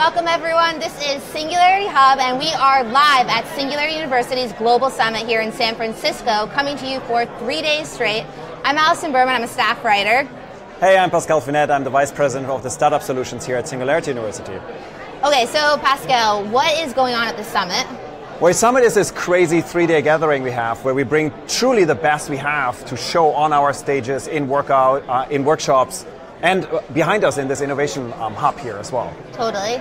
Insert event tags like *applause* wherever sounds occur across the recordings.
Welcome, everyone. This is Singularity Hub, and we are live at Singularity University's Global Summit here in San Francisco, coming to you for three days straight. I'm Alison Berman, I'm a staff writer. Hey, I'm Pascal Finette, I'm the Vice President of the Startup Solutions here at Singularity University. Okay, so Pascal, what is going on at the summit? Well, Summit is this crazy three-day gathering we have where we bring truly the best we have to show on our stages, in workout, uh, in workshops, and behind us in this innovation um, hub here as well. Totally.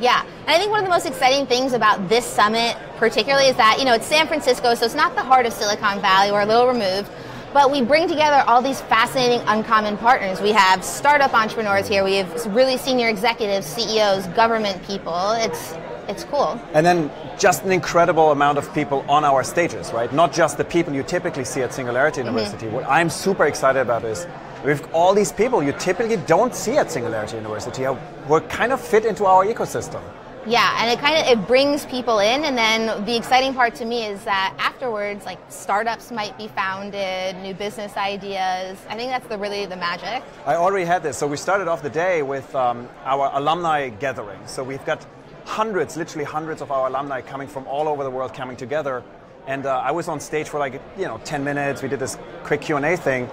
Yeah, and I think one of the most exciting things about this summit, particularly, is that you know it's San Francisco, so it's not the heart of Silicon Valley. We're a little removed, but we bring together all these fascinating, uncommon partners. We have startup entrepreneurs here. We have really senior executives, CEOs, government people. It's it's cool. And then just an incredible amount of people on our stages, right? Not just the people you typically see at Singularity mm-hmm. University. Mm-hmm. What I'm super excited about is we've all these people you typically don't see at Singularity University who kind of fit into our ecosystem. Yeah, and it kind of it brings people in, and then the exciting part to me is that afterwards, like startups might be founded, new business ideas. I think that's the really the magic. I already had this. So we started off the day with um, our alumni gathering. So we've got hundreds, literally hundreds of our alumni coming from all over the world coming together. And uh, I was on stage for like you know 10 minutes. We did this quick Q and A thing,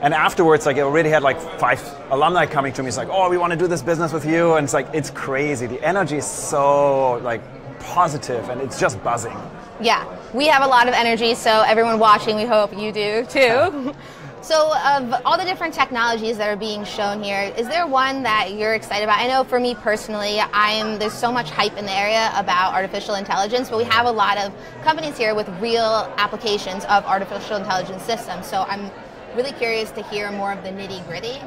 and afterwards, like I already had like five alumni coming to me. It's like, oh, we want to do this business with you, and it's like it's crazy. The energy is so like positive, and it's just buzzing. Yeah, we have a lot of energy. So everyone watching, we hope you do too. *laughs* So, of all the different technologies that are being shown here, is there one that you're excited about? I know for me personally, I'm there's so much hype in the area about artificial intelligence, but we have a lot of companies here with real applications of artificial intelligence systems. So, I'm really curious to hear more of the nitty gritty.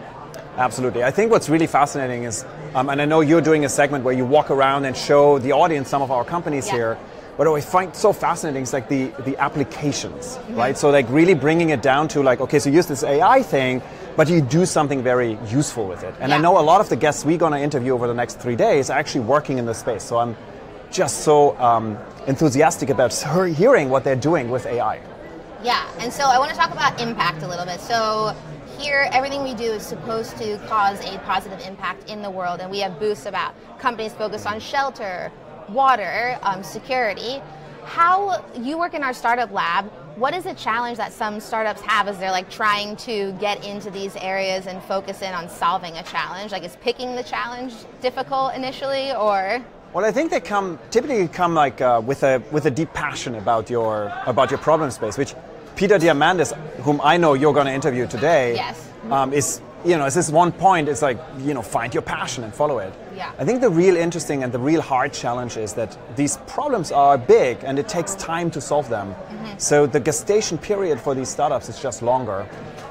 Absolutely. I think what's really fascinating is, um, and I know you're doing a segment where you walk around and show the audience some of our companies yeah. here. What I find so fascinating is like the, the applications, mm-hmm. right? So like really bringing it down to like, okay, so use this AI thing, but you do something very useful with it. And yeah. I know a lot of the guests we're going to interview over the next three days are actually working in this space. So I'm just so um, enthusiastic about hearing what they're doing with AI. Yeah, and so I want to talk about impact a little bit. So here, everything we do is supposed to cause a positive impact in the world, and we have booths about companies focused on shelter, water, um, security. How you work in our startup lab, what is a challenge that some startups have as they're like trying to get into these areas and focus in on solving a challenge? Like is picking the challenge difficult initially or? Well, I think they come typically come like uh, with a with a deep passion about your about your problem space, which Peter Diamandis, whom I know you're going to interview today, yes. um, is you know, it's this one point. It's like you know, find your passion and follow it. Yeah. I think the real interesting and the real hard challenge is that these problems are big and it takes time to solve them. Mm-hmm. So the gestation period for these startups is just longer.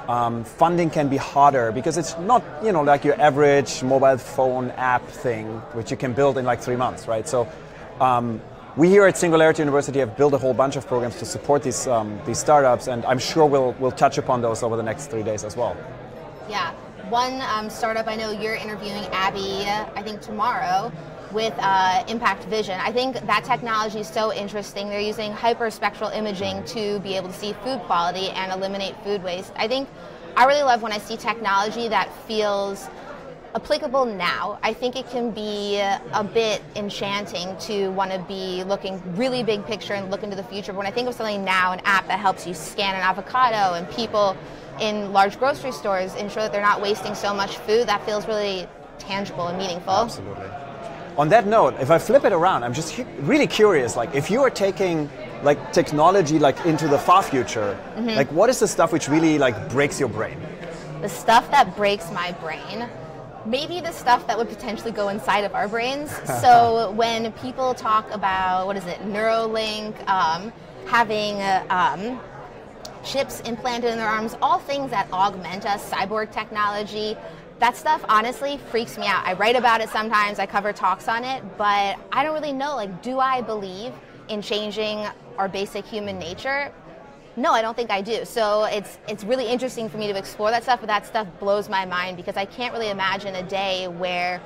Um, funding can be harder because it's not you know like your average mobile phone app thing which you can build in like three months, right? So. Um, we here at Singularity University have built a whole bunch of programs to support these um, these startups, and I'm sure we'll we'll touch upon those over the next three days as well. Yeah, one um, startup I know you're interviewing Abby, I think tomorrow, with uh, Impact Vision. I think that technology is so interesting. They're using hyperspectral imaging to be able to see food quality and eliminate food waste. I think I really love when I see technology that feels applicable now. I think it can be a bit enchanting to want to be looking really big picture and look into the future. But when I think of something now, an app that helps you scan an avocado and people in large grocery stores ensure that they're not wasting so much food, that feels really tangible and meaningful. Absolutely. On that note, if I flip it around, I'm just really curious. Like, if you are taking like technology like into the far future, mm-hmm. like what is the stuff which really like breaks your brain? The stuff that breaks my brain maybe the stuff that would potentially go inside of our brains. *laughs* so when people talk about what is it, Neuralink, um, having uh, um, chips implanted in their arms, all things that augment us, cyborg technology. That stuff honestly freaks me out. I write about it sometimes, I cover talks on it, but I don't really know. Like, do I believe in changing our basic human nature? No, I don't think I do. So it's it's really interesting for me to explore that stuff, but that stuff blows my mind because I can't really imagine a day where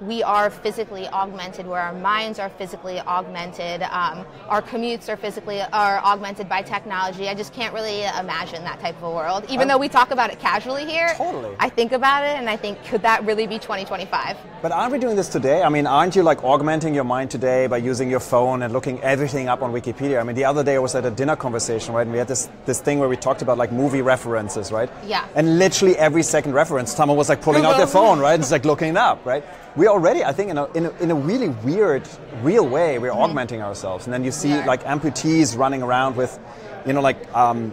we are physically augmented, where our minds are physically augmented, um, our commutes are physically are augmented by technology. I just can't really imagine that type of a world. Even um, though we talk about it casually here, totally. I think about it and I think could that really be 2025? But aren't we doing this today? I mean, aren't you like augmenting your mind today by using your phone and looking everything up on Wikipedia? I mean, the other day I was at a dinner conversation, right, and we had this this thing where we talked about like movie references, right? Yeah. And literally every second reference, someone was like pulling out their *laughs* phone, right, and it's like looking it up, right? We already, I think, in a, in a, in a really weird, real way, we're mm-hmm. augmenting ourselves. And then you see like amputees running around with, you know, like um,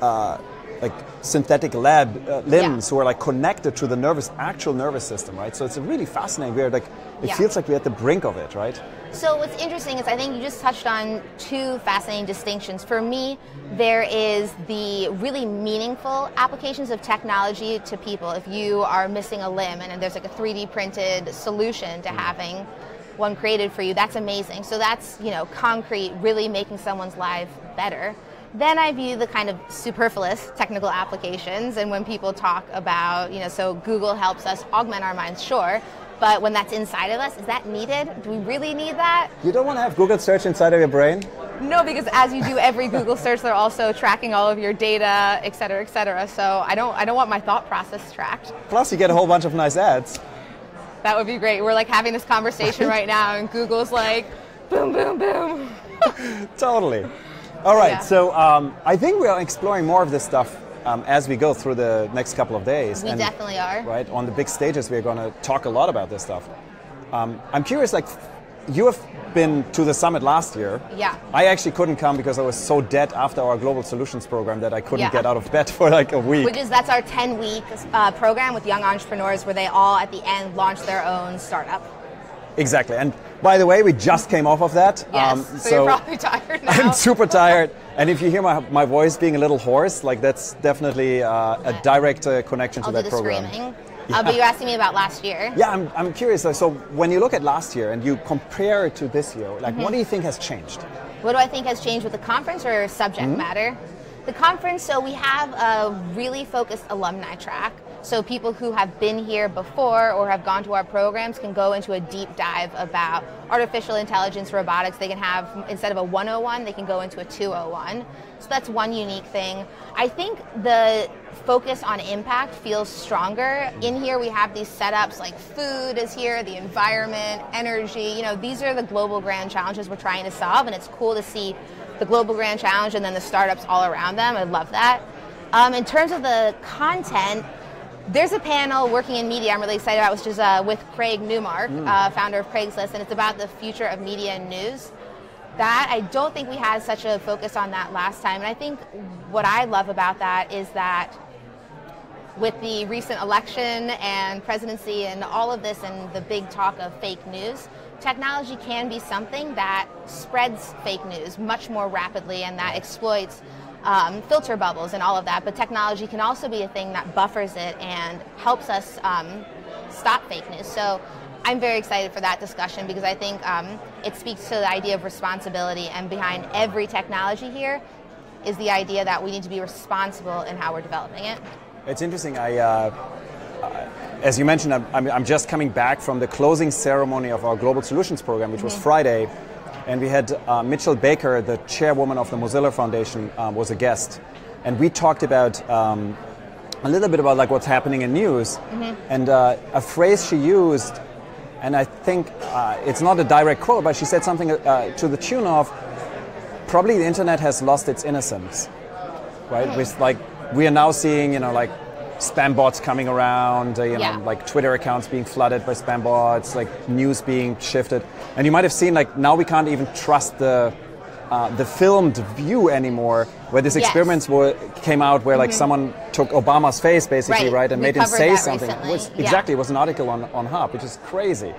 uh, like synthetic lab, uh, limbs yeah. who are like connected to the nervous, actual nervous system, right? So it's a really fascinating. We're like, it yeah. feels like we're at the brink of it, right? So what's interesting is I think you just touched on two fascinating distinctions. For me, there is the really meaningful applications of technology to people. If you are missing a limb and there's like a 3D printed solution to mm. having one created for you, that's amazing. So that's, you know, concrete, really making someone's life better. Then I view the kind of superfluous technical applications, and when people talk about, you know, so Google helps us augment our minds, sure, but when that's inside of us, is that needed? Do we really need that? You don't want to have Google search inside of your brain? No, because as you do every Google search, they're also tracking all of your data, et cetera, et cetera. So I don't, I don't want my thought process tracked. Plus, you get a whole bunch of nice ads. That would be great. We're like having this conversation right now, and Google's like, boom, boom, boom. *laughs* totally. All right, yeah. so um, I think we are exploring more of this stuff um, as we go through the next couple of days. We and, definitely are. Right, on the big stages, we're going to talk a lot about this stuff. Um, I'm curious, like, you have been to the summit last year. Yeah. I actually couldn't come because I was so dead after our global solutions program that I couldn't yeah. get out of bed *laughs* for like a week. Which is that's our 10 week uh, program with young entrepreneurs where they all at the end launch their own startup. Exactly. And by the way, we just came off of that. Yes, um, so, so, you're probably tired *laughs* now. I'm super *laughs* tired. And if you hear my, my voice being a little hoarse, like that's definitely uh, a direct uh, connection I'll to that program. Screaming. Yeah. *laughs* Uh, but you're asking me about last year. Yeah, I'm, I'm curious. So when you look at last year and you compare it to this year, like mm-hmm. what do you think has changed? What do I think has changed with the conference or subject mm-hmm. matter? The conference, so we have a really focused alumni track. So people who have been here before or have gone to our programs can go into a deep dive about artificial intelligence, robotics. They can have, instead of a 101, they can go into a 201. So that's one unique thing. I think the focus on impact feels stronger. In here we have these setups like food is here, the environment, energy, you know, these are the global grand challenges we're trying to solve and it's cool to see the global grand challenge and then the startups all around them. I love that. Um, in terms of the content, there's a panel working in media I'm really excited about, which is uh, with Craig Newmark, mm. uh, founder of Craigslist, and it's about the future of media and news. That I don't think we had such a focus on that last time, and I think what I love about that is that with the recent election and presidency and all of this and the big talk of fake news, technology can be something that spreads fake news much more rapidly and that exploits um, filter bubbles and all of that, but technology can also be a thing that buffers it and helps us um, stop fake news. So I'm very excited for that discussion because I think um, it speaks to the idea of responsibility, and behind every technology here is the idea that we need to be responsible in how we're developing it. It's interesting. I. Uh, uh as you mentioned, I'm, I'm, just coming back from the closing ceremony of our Global Solutions Program, which mm-hmm. was Friday, and we had uh, Mitchell Baker, the chairwoman of the Mozilla Foundation, um, was a guest, and we talked about um, a little bit about like what's happening in news, mm-hmm. and uh, a phrase she used, and I think uh, it's not a direct quote, but she said something uh, to the tune of, "Probably the internet has lost its innocence," right? Mm-hmm. With like we are now seeing, you know, like spam bots coming around, uh, you know, yeah. like Twitter accounts being flooded by spam bots, like news being shifted. And you might have seen, like, now we can't even trust the uh, the filmed view anymore, where these yes. experiments were, came out where like mm-hmm. someone took Obama's face basically, right, right and we made him say something. Was, yeah. Exactly, it was an article on, on Hub, which is crazy.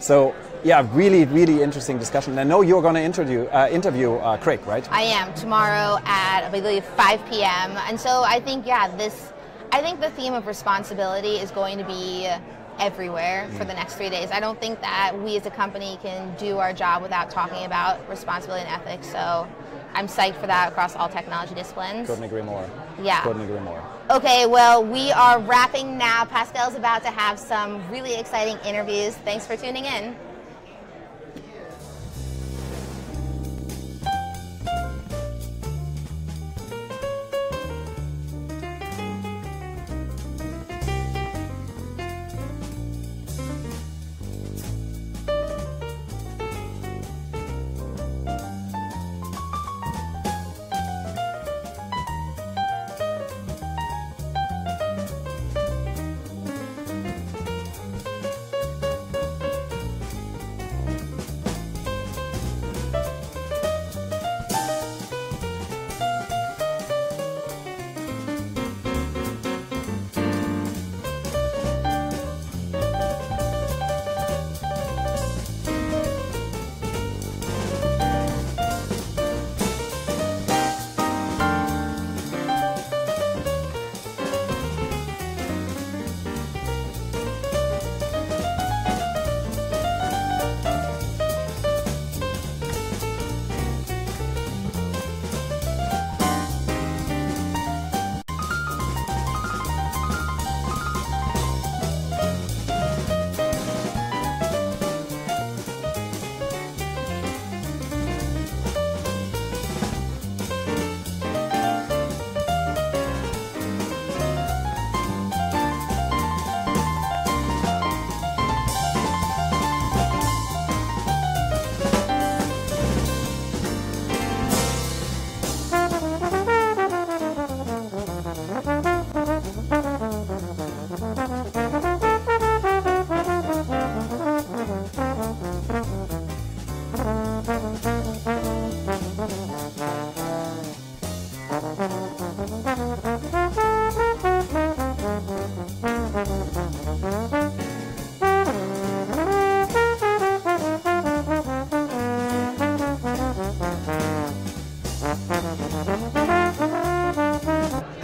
So yeah, really, really interesting discussion. And I know you're going to interview uh, interview uh, Craig, right? I am tomorrow at I believe 5 p.m. And so I think yeah, this I think the theme of responsibility is going to be everywhere for the mm. next three days. I don't think that we as a company can do our job without talking about responsibility and ethics. So I'm psyched for that across all technology disciplines. Couldn't agree more. Yeah. Couldn't agree more. Okay, well, we are wrapping now. Pascal's about to have some really exciting interviews. Thanks for tuning in.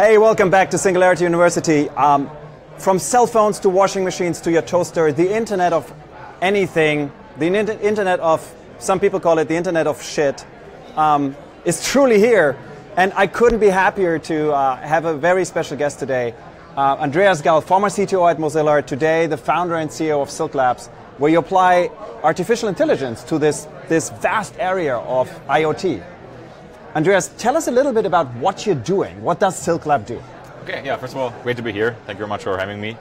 Hey, welcome back to Singularity University. Um, from cell phones to washing machines to your toaster, the internet of anything, the internet of, some people call it the internet of shit, um, is truly here. And I couldn't be happier to uh, have a very special guest today. Uh, Andreas Gal, former CTO at Mozilla, today the founder and CEO of Silk Labs, where you apply artificial intelligence to this, this vast area of IoT. Andreas, tell us a little bit about what you're doing. What does Silk Lab do? Okay, yeah, first of all, great to be here. Thank you very much for having me.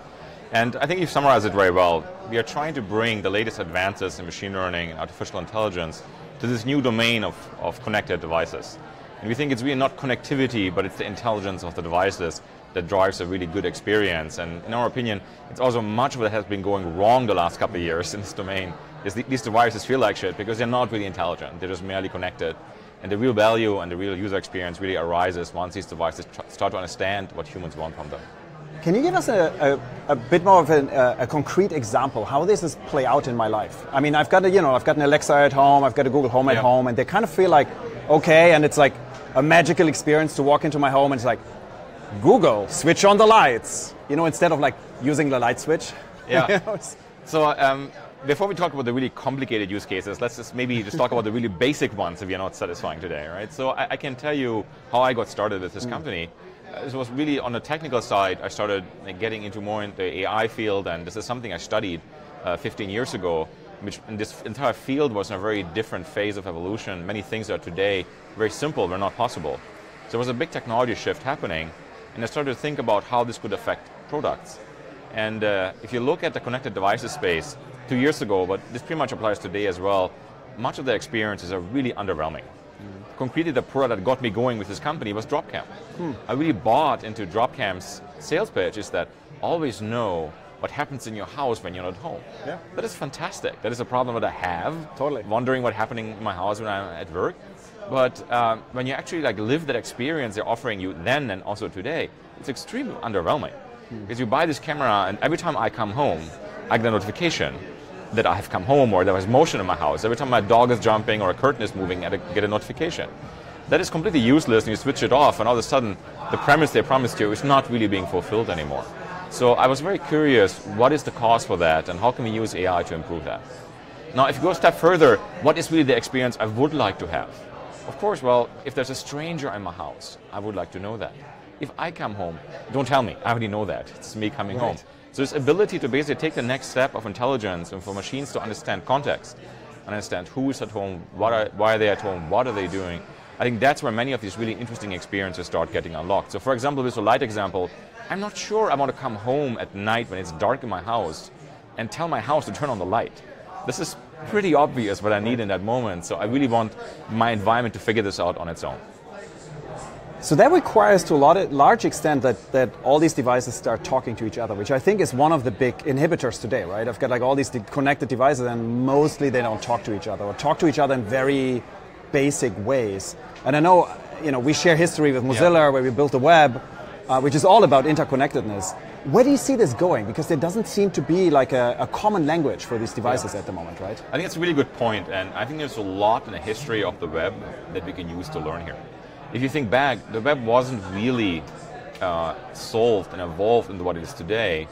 And I think you've summarized it very well. We are trying to bring the latest advances in machine learning and artificial intelligence to this new domain of, of connected devices. And we think it's really not connectivity, but it's the intelligence of the devices that drives a really good experience. And in our opinion, it's also much of what has been going wrong the last couple of years *laughs* in this domain is the, these devices feel like shit because they're not really intelligent. They're just merely connected. And the real value and the real user experience really arises once these devices start to understand what humans want from them. Can you give us a, a, a bit more of an, a, a, concrete example how this is play out in my life? I mean, I've got a, you know I've got an Alexa at home, I've got a Google Home at home, and they kind of feel like okay, and it's like a magical experience to walk into my home and it's like Google, switch on the lights, you know, instead of like using the light switch. Yeah. *laughs* so um, before we talk about the really complicated use cases, let's just maybe just talk about the really *laughs* basic ones if you're not satisfying today, right? So I, I can tell you how I got started with this mm. company. Uh, this was really on the technical side. I started like, getting into more in the AI field, and this is something I studied uh, 15 years ago. Which this entire field was in a very different phase of evolution. Many things that are today very simple were not possible. So there was a big technology shift happening, and I started to think about how this could affect products. And uh, if you look at the connected devices space, two years ago, but this pretty much applies today as well, much of the experiences are really underwhelming. Mm. Concretely, the product that got me going with this company was Dropcam. Hmm. I really bought into Dropcam's sales pitch is that always know what happens in your house when you're not home. Yeah. That is fantastic. That is a problem that I have. Totally. Wondering what's happening in my house when I'm at work. But um, when you actually like live that experience they're offering you then and also today, it's extremely underwhelming. Hmm. Because you buy this camera and every time I come home, I get a notification that I have come home or there was motion in my house. Every time my dog is jumping or a curtain is moving, I get a notification. That is completely useless and you switch it off and all of a sudden the premise they promised you is not really being fulfilled anymore. So I was very curious, what is the cause for that and how can we use AI to improve that? Now, if you go a step further, what is really the experience I would like to have? Of course, well, if there's a stranger in my house, I would like to know that. If I come home, don't tell me. I already know that. It's me coming Right. home. So this ability to basically take the next step of intelligence and for machines to understand context, understand who is at home, what are, why are they at home, what are they doing. I think that's where many of these really interesting experiences start getting unlocked. So for example, the light example, I'm not sure I want to come home at night when it's dark in my house and tell my house to turn on the light. This is pretty obvious what I need in that moment. So I really want my environment to figure this out on its own. So that requires, to a lot, large extent, that, that all these devices start talking to each other, which I think is one of the big inhibitors today, right? I've got like all these de- connected devices, and mostly they don't talk to each other or talk to each other in very basic ways. And I know, you know, we share history with Mozilla, where we built the web, uh, which is all about interconnectedness. Where do you see this going? Because there doesn't seem to be like a, a common language for these devices at the moment, right? I think it's a really good point, and I think there's a lot in the history of the web that we can use to learn here. If you think back, the web wasn't really uh, solved and evolved into what it is today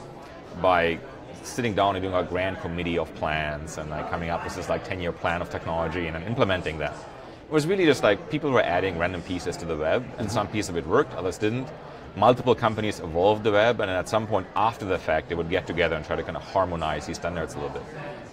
by sitting down and doing a grand committee of plans and like coming up with this like 10-year plan of technology and then implementing that. It was really just like people were adding random pieces to the web, and some piece of it worked, others didn't. Multiple companies evolved the web, and then at some point after the fact, they would get together and try to kind of harmonize these standards a little bit.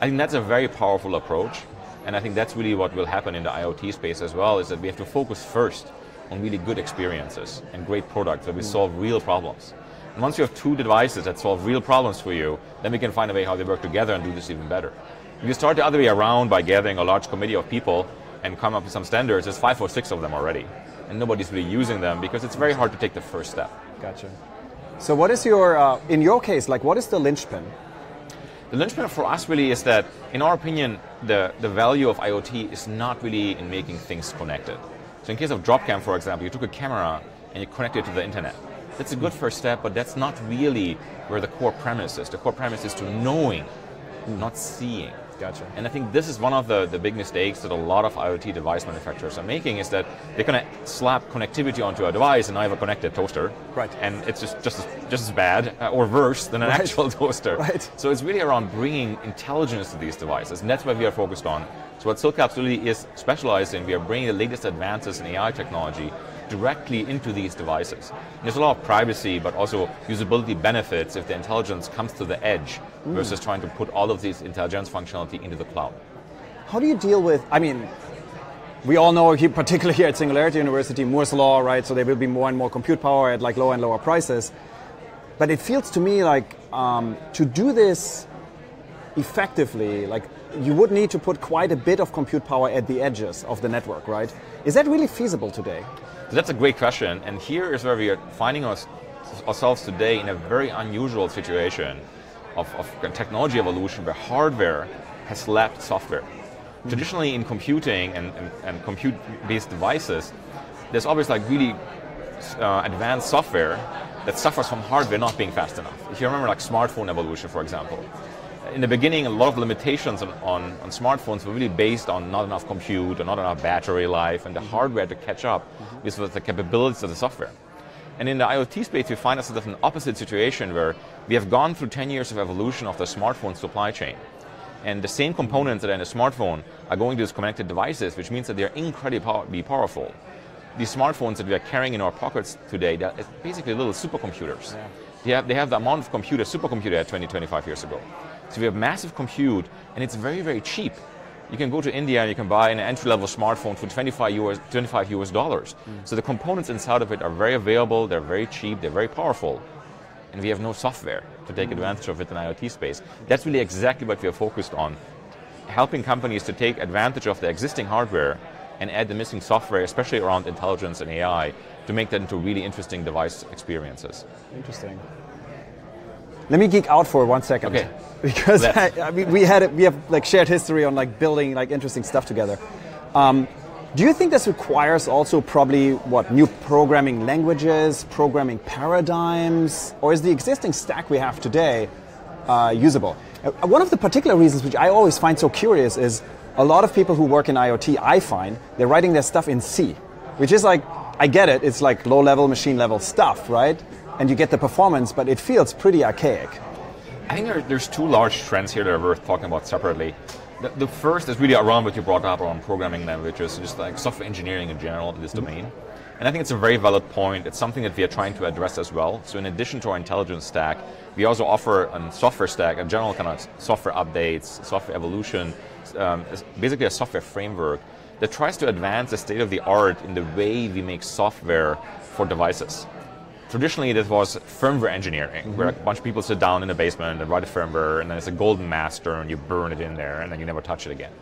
I think that's a very powerful approach, and I think that's really what will happen in the IoT space as well. Is that we have to focus first on really good experiences and great products that we solve real problems. And once you have two devices that solve real problems for you, then we can find a way how they work together and do this even better. If you start the other way around by gathering a large committee of people and come up with some standards, there's five or six of them already. And nobody's really using them because it's very hard to take the first step. Gotcha. So, what is your, uh, in your case, like, what is the linchpin? The linchpin for us really is that, in our opinion, the, the value of IoT is not really in making things connected. So in case of Dropcam, for example, you took a camera and you connected it to the internet. That's a good first step, but that's not really where the core premise is. The core premise is to knowing, not seeing. Gotcha. And I think this is one of the, the big mistakes that a lot of IoT device manufacturers are making is that they're going to slap connectivity onto a device and I have a connected toaster. Right. And it's just, just, as, just as bad uh, or worse than an Right. actual *laughs* toaster. Right. So it's really around bringing intelligence to these devices, and that's what we are focused on. So what Silk Labs really is specialized in, we are bringing the latest advances in AI technology directly into these devices. And there's a lot of privacy, but also usability benefits if the intelligence comes to the edge versus trying to put all of these intelligence functionality into the cloud. How do you deal with? I mean, we all know, here, particularly here at Singularity University, Moore's law, right? So there will be more and more compute power at like lower and lower prices. But it feels to me like um, to do this effectively, like you would need to put quite a bit of compute power at the edges of the network, right? Is that really feasible today? So that's a great question, and here is where we are finding us, ourselves today in a very unusual situation of, of technology evolution where hardware has lapped software. Traditionally, in computing and, and, and compute-based devices, there's always like really uh, advanced software that suffers from hardware not being fast enough. If you remember, like smartphone evolution, for example, in the beginning, a lot of limitations on, on, on, smartphones were really based on not enough compute or not enough battery life and the mm-hmm. hardware to catch up mm-hmm. with the capabilities of the software. And in the IoT space, we find ourselves in an opposite situation where we have gone through 10 years of evolution of the smartphone supply chain. And the same components that are in a smartphone are going to these connected devices, which means that they're incredibly powerful. These smartphones that we are carrying in our pockets today, they're basically little supercomputers. Yeah. They, have, they have the amount of compute a supercomputer had 20, 25 years ago. So we have massive compute, and it's very, very cheap. You can go to India and you can buy an entry-level smartphone for 25 US, 25 US dollars. Mm. So the components inside of it are very available, they're very cheap, they're very powerful, and we have no software to take mm. advantage of it in IoT space. That's really exactly what we are focused on, helping companies to take advantage of the existing hardware and add the missing software, especially around intelligence and AI, to make that into really interesting device experiences. Interesting. Let me geek out for one second. Okay. *laughs* Because I, I mean, we had we have like shared history on like building like interesting stuff together. Um, do you think this requires also probably what new programming languages, programming paradigms, or is the existing stack we have today uh, usable? Uh, one of the particular reasons which I always find so curious is a lot of people who work in IoT, I find they're writing their stuff in C, which is like I get it, it's like low level machine level stuff, right? And you get the performance, but it feels pretty archaic. I think there, there's two large trends here that are worth talking about separately. The, the, first is really around what you brought up around programming languages, just like software engineering in general in this mm-hmm. domain. And I think it's a very valid point. It's something that we are trying to address as well. So in addition to our intelligence stack, we also offer a software stack, a general kind of software updates, software evolution, um, basically a software framework that tries to advance the state of the art in the way we make software for devices. Traditionally, this was firmware engineering, mm-hmm. where a bunch of people sit down in the basement and write a firmware, and then it's a golden master, and you burn it in there, and then you never touch it again.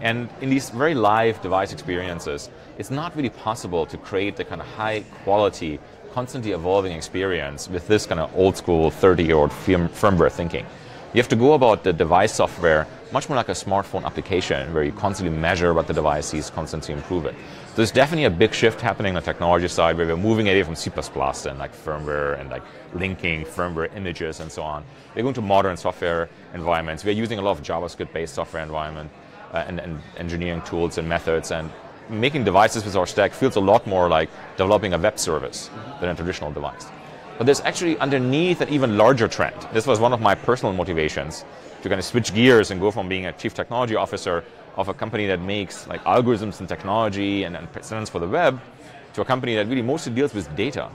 And in these very live device experiences, it's not really possible to create the kind of high quality, constantly evolving experience with this kind of old school 30 year old firmware thinking. You have to go about the device software much more like a smartphone application where you constantly measure what the device sees, constantly improve it. There's definitely a big shift happening on the technology side where we're moving away from C++ and like firmware and like linking firmware images and so on. We're going to modern software environments. We're using a lot of JavaScript-based software environment uh, and, and engineering tools and methods and making devices with our stack feels a lot more like developing a web service than a traditional device. But there's actually underneath an even larger trend. This was one of my personal motivations to kind of switch gears and go from being a chief technology officer of a company that makes like algorithms and technology and, and standards for the web to a company that really mostly deals with data.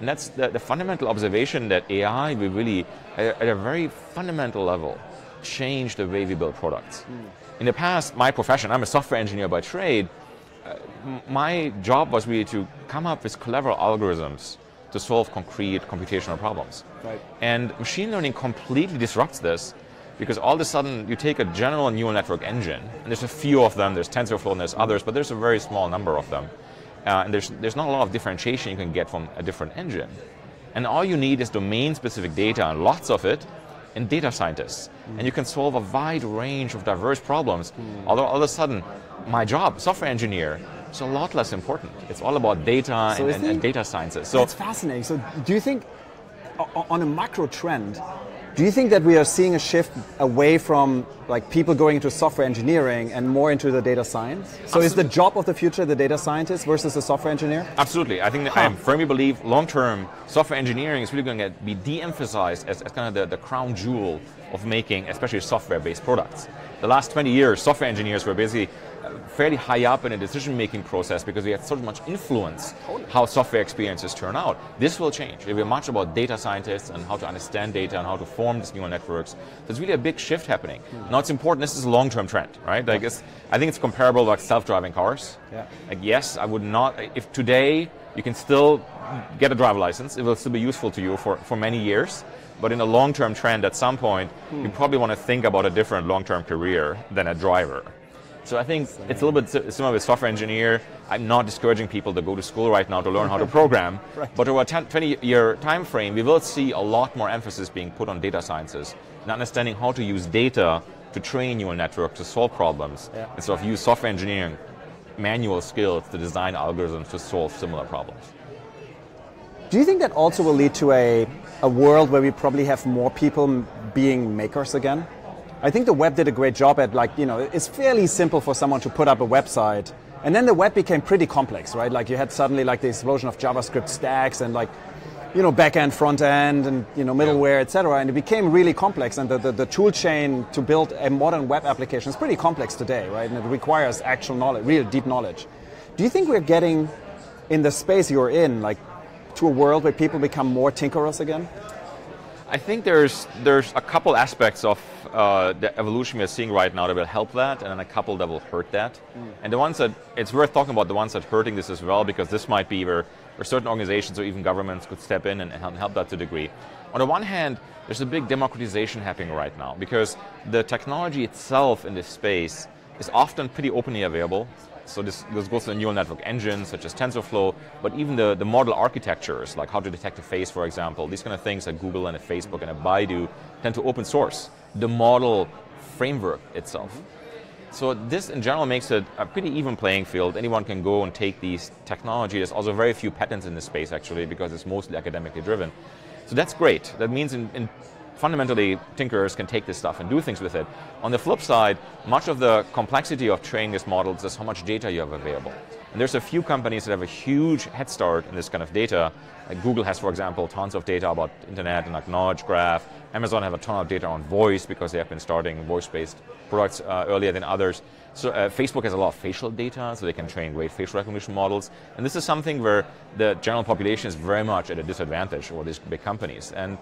And that's the, the fundamental observation that AI will really, at, at, a very fundamental level, change the way we build products. Mm. In the past, my profession, I'm a software engineer by trade, uh, my job was really to come up with clever algorithms to solve concrete computational problems. Right. And machine learning completely disrupts this because all of a sudden you take a general neural network engine, and there's a few of them, there's TensorFlow and there's others, but there's a very small number of them. Uh, and there's, there's not a lot of differentiation you can get from a different engine. And all you need is domain specific data, and lots of it, and data scientists. Mm. And you can solve a wide range of diverse problems. Mm. Although all of a sudden, my job, software engineer, is a lot less important. It's all about data so and, and, and, data sciences. So it's fascinating. So do you think on a macro trend, do you think that we are seeing a shift away from like people going into software engineering and more into the data science? So Absolutely. is the job of the future the data scientist versus the software engineer? Absolutely. I think huh. I firmly believe long-term software engineering is really going to be de-emphasized as, as kind of the, the crown jewel of making especially software-based products. The last 20 years, software engineers were basically fairly high up in a decision-making process because we have so much influence how software experiences turn out. This will change. It will be much about data scientists and how to understand data and how to form these neural networks. There's really a big shift happening. Hmm. Now it's important. This is a long-term trend, right? Like I think it's comparable to like self-driving cars. Yeah. Like yes, I would not. If today you can still get a driver license, it will still be useful to you for, for many years. But in a long-term trend, at some point, hmm. you probably want to think about a different long-term career than a driver. So I think it's a little bit similar with software engineer. I'm not discouraging people to go to school right now to learn how to *laughs* program, right. but over a 10, 20 year time frame, we will see a lot more emphasis being put on data sciences and understanding how to use data to train neural networks to solve problems yeah. instead of use software engineering manual skills to design algorithms to solve similar problems. Do you think that also will lead to a, a world where we probably have more people being makers again? I think the web did a great job at like, you know, it's fairly simple for someone to put up a website. And then the web became pretty complex, right? Like you had suddenly like the explosion of JavaScript stacks and like, you know, back end, front end, and you know, middleware, yeah. etc. And it became really complex. And the, the, the, tool chain to build a modern web application is pretty complex today, right? And it requires actual knowledge, real deep knowledge. Do you think we're getting in the space you're in, like, to a world where people become more tinkerers again? I think there's there's a couple aspects of uh, the evolution we're seeing right now that will help that, and then a couple that will hurt that. Mm. And the ones that it's worth talking about the ones that are hurting this as well, because this might be where, where certain organizations or even governments could step in and, and help that to a degree. On the one hand, there's a big democratization happening right now because the technology itself in this space is often pretty openly available. So this, this goes to the neural network engines such as TensorFlow, but even the, the model architectures, like how to detect a face, for example, these kind of things that Google and a Facebook and a Baidu tend to open source the model framework itself. Mm-hmm. So this in general makes it a pretty even playing field. Anyone can go and take these technologies. There's also very few patents in this space actually because it's mostly academically driven. So that's great. That means in, in fundamentally tinkerers can take this stuff and do things with it. On the flip side, much of the complexity of training these models is how much data you have available. And there's a few companies that have a huge head start in this kind of data. Like Google has, for example, tons of data about internet and like knowledge graph. Amazon have a ton of data on voice because they have been starting voice-based products uh, earlier than others. So uh, Facebook has a lot of facial data, so they can train great facial recognition models. And this is something where the general population is very much at a disadvantage for these big companies. And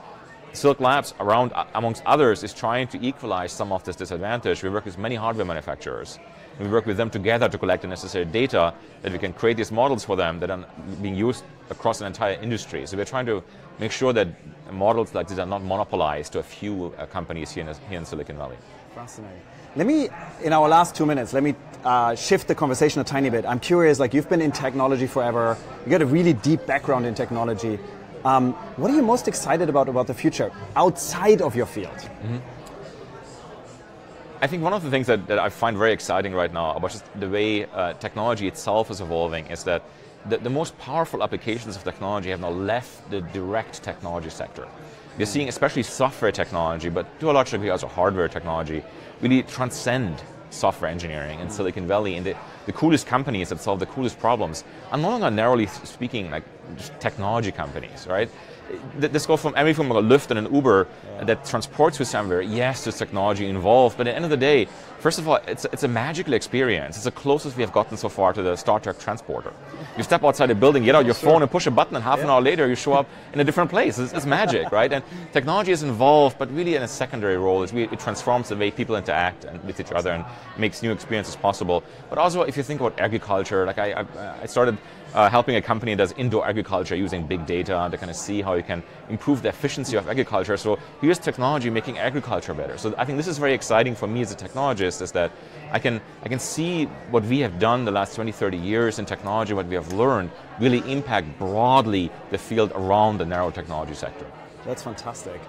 Silk Labs, around amongst others, is trying to equalize some of this disadvantage. We work with many hardware manufacturers. We work with them together to collect the necessary data that we can create these models for them that are being used across an entire industry. So we're trying to make sure that models like these are not monopolized to a few uh, companies here in, here in Silicon Valley. Fascinating. Let me, in our last two minutes, let me uh, shift the conversation a tiny bit. I'm curious, like you've been in technology forever, you got a really deep background in technology. Um, what are you most excited about about the future outside of your field? Mm-hmm. I think one of the things that, that I find very exciting right now about just the way uh, technology itself is evolving is that the, the, most powerful applications of technology have now left the direct technology sector. We're seeing especially software technology, but to a large degree also hardware technology, really transcend software engineering in Silicon Valley. And the, the coolest companies that solve the coolest problems are no longer narrowly speaking like technology companies, right? This goes from everything from a Lyft and an Uber yeah. that transports you somewhere. Yes, there's technology involved, but at the end of the day, first of all, it's, it's a magical experience. It's the closest we have gotten so far to the Star Trek transporter. You step outside a building, get out your sure. phone, and push a button, and half yeah. an hour later, you show up in a different place. It's, it's magic, right? And technology is involved, but really in a secondary role. It's really, it transforms the way people interact and with each other and makes new experiences possible. But also, if you think about agriculture, like I, I, I started uh, helping a company that does indoor agriculture using big data to kind of see how you can improve the efficiency of agriculture. So here's technology making agriculture better. So I think this is very exciting for me as a technologist is that I can, I can see what we have done the last 20, 30 years in technology, what we have learned, really impact broadly the field around the narrow technology sector. That's fantastic.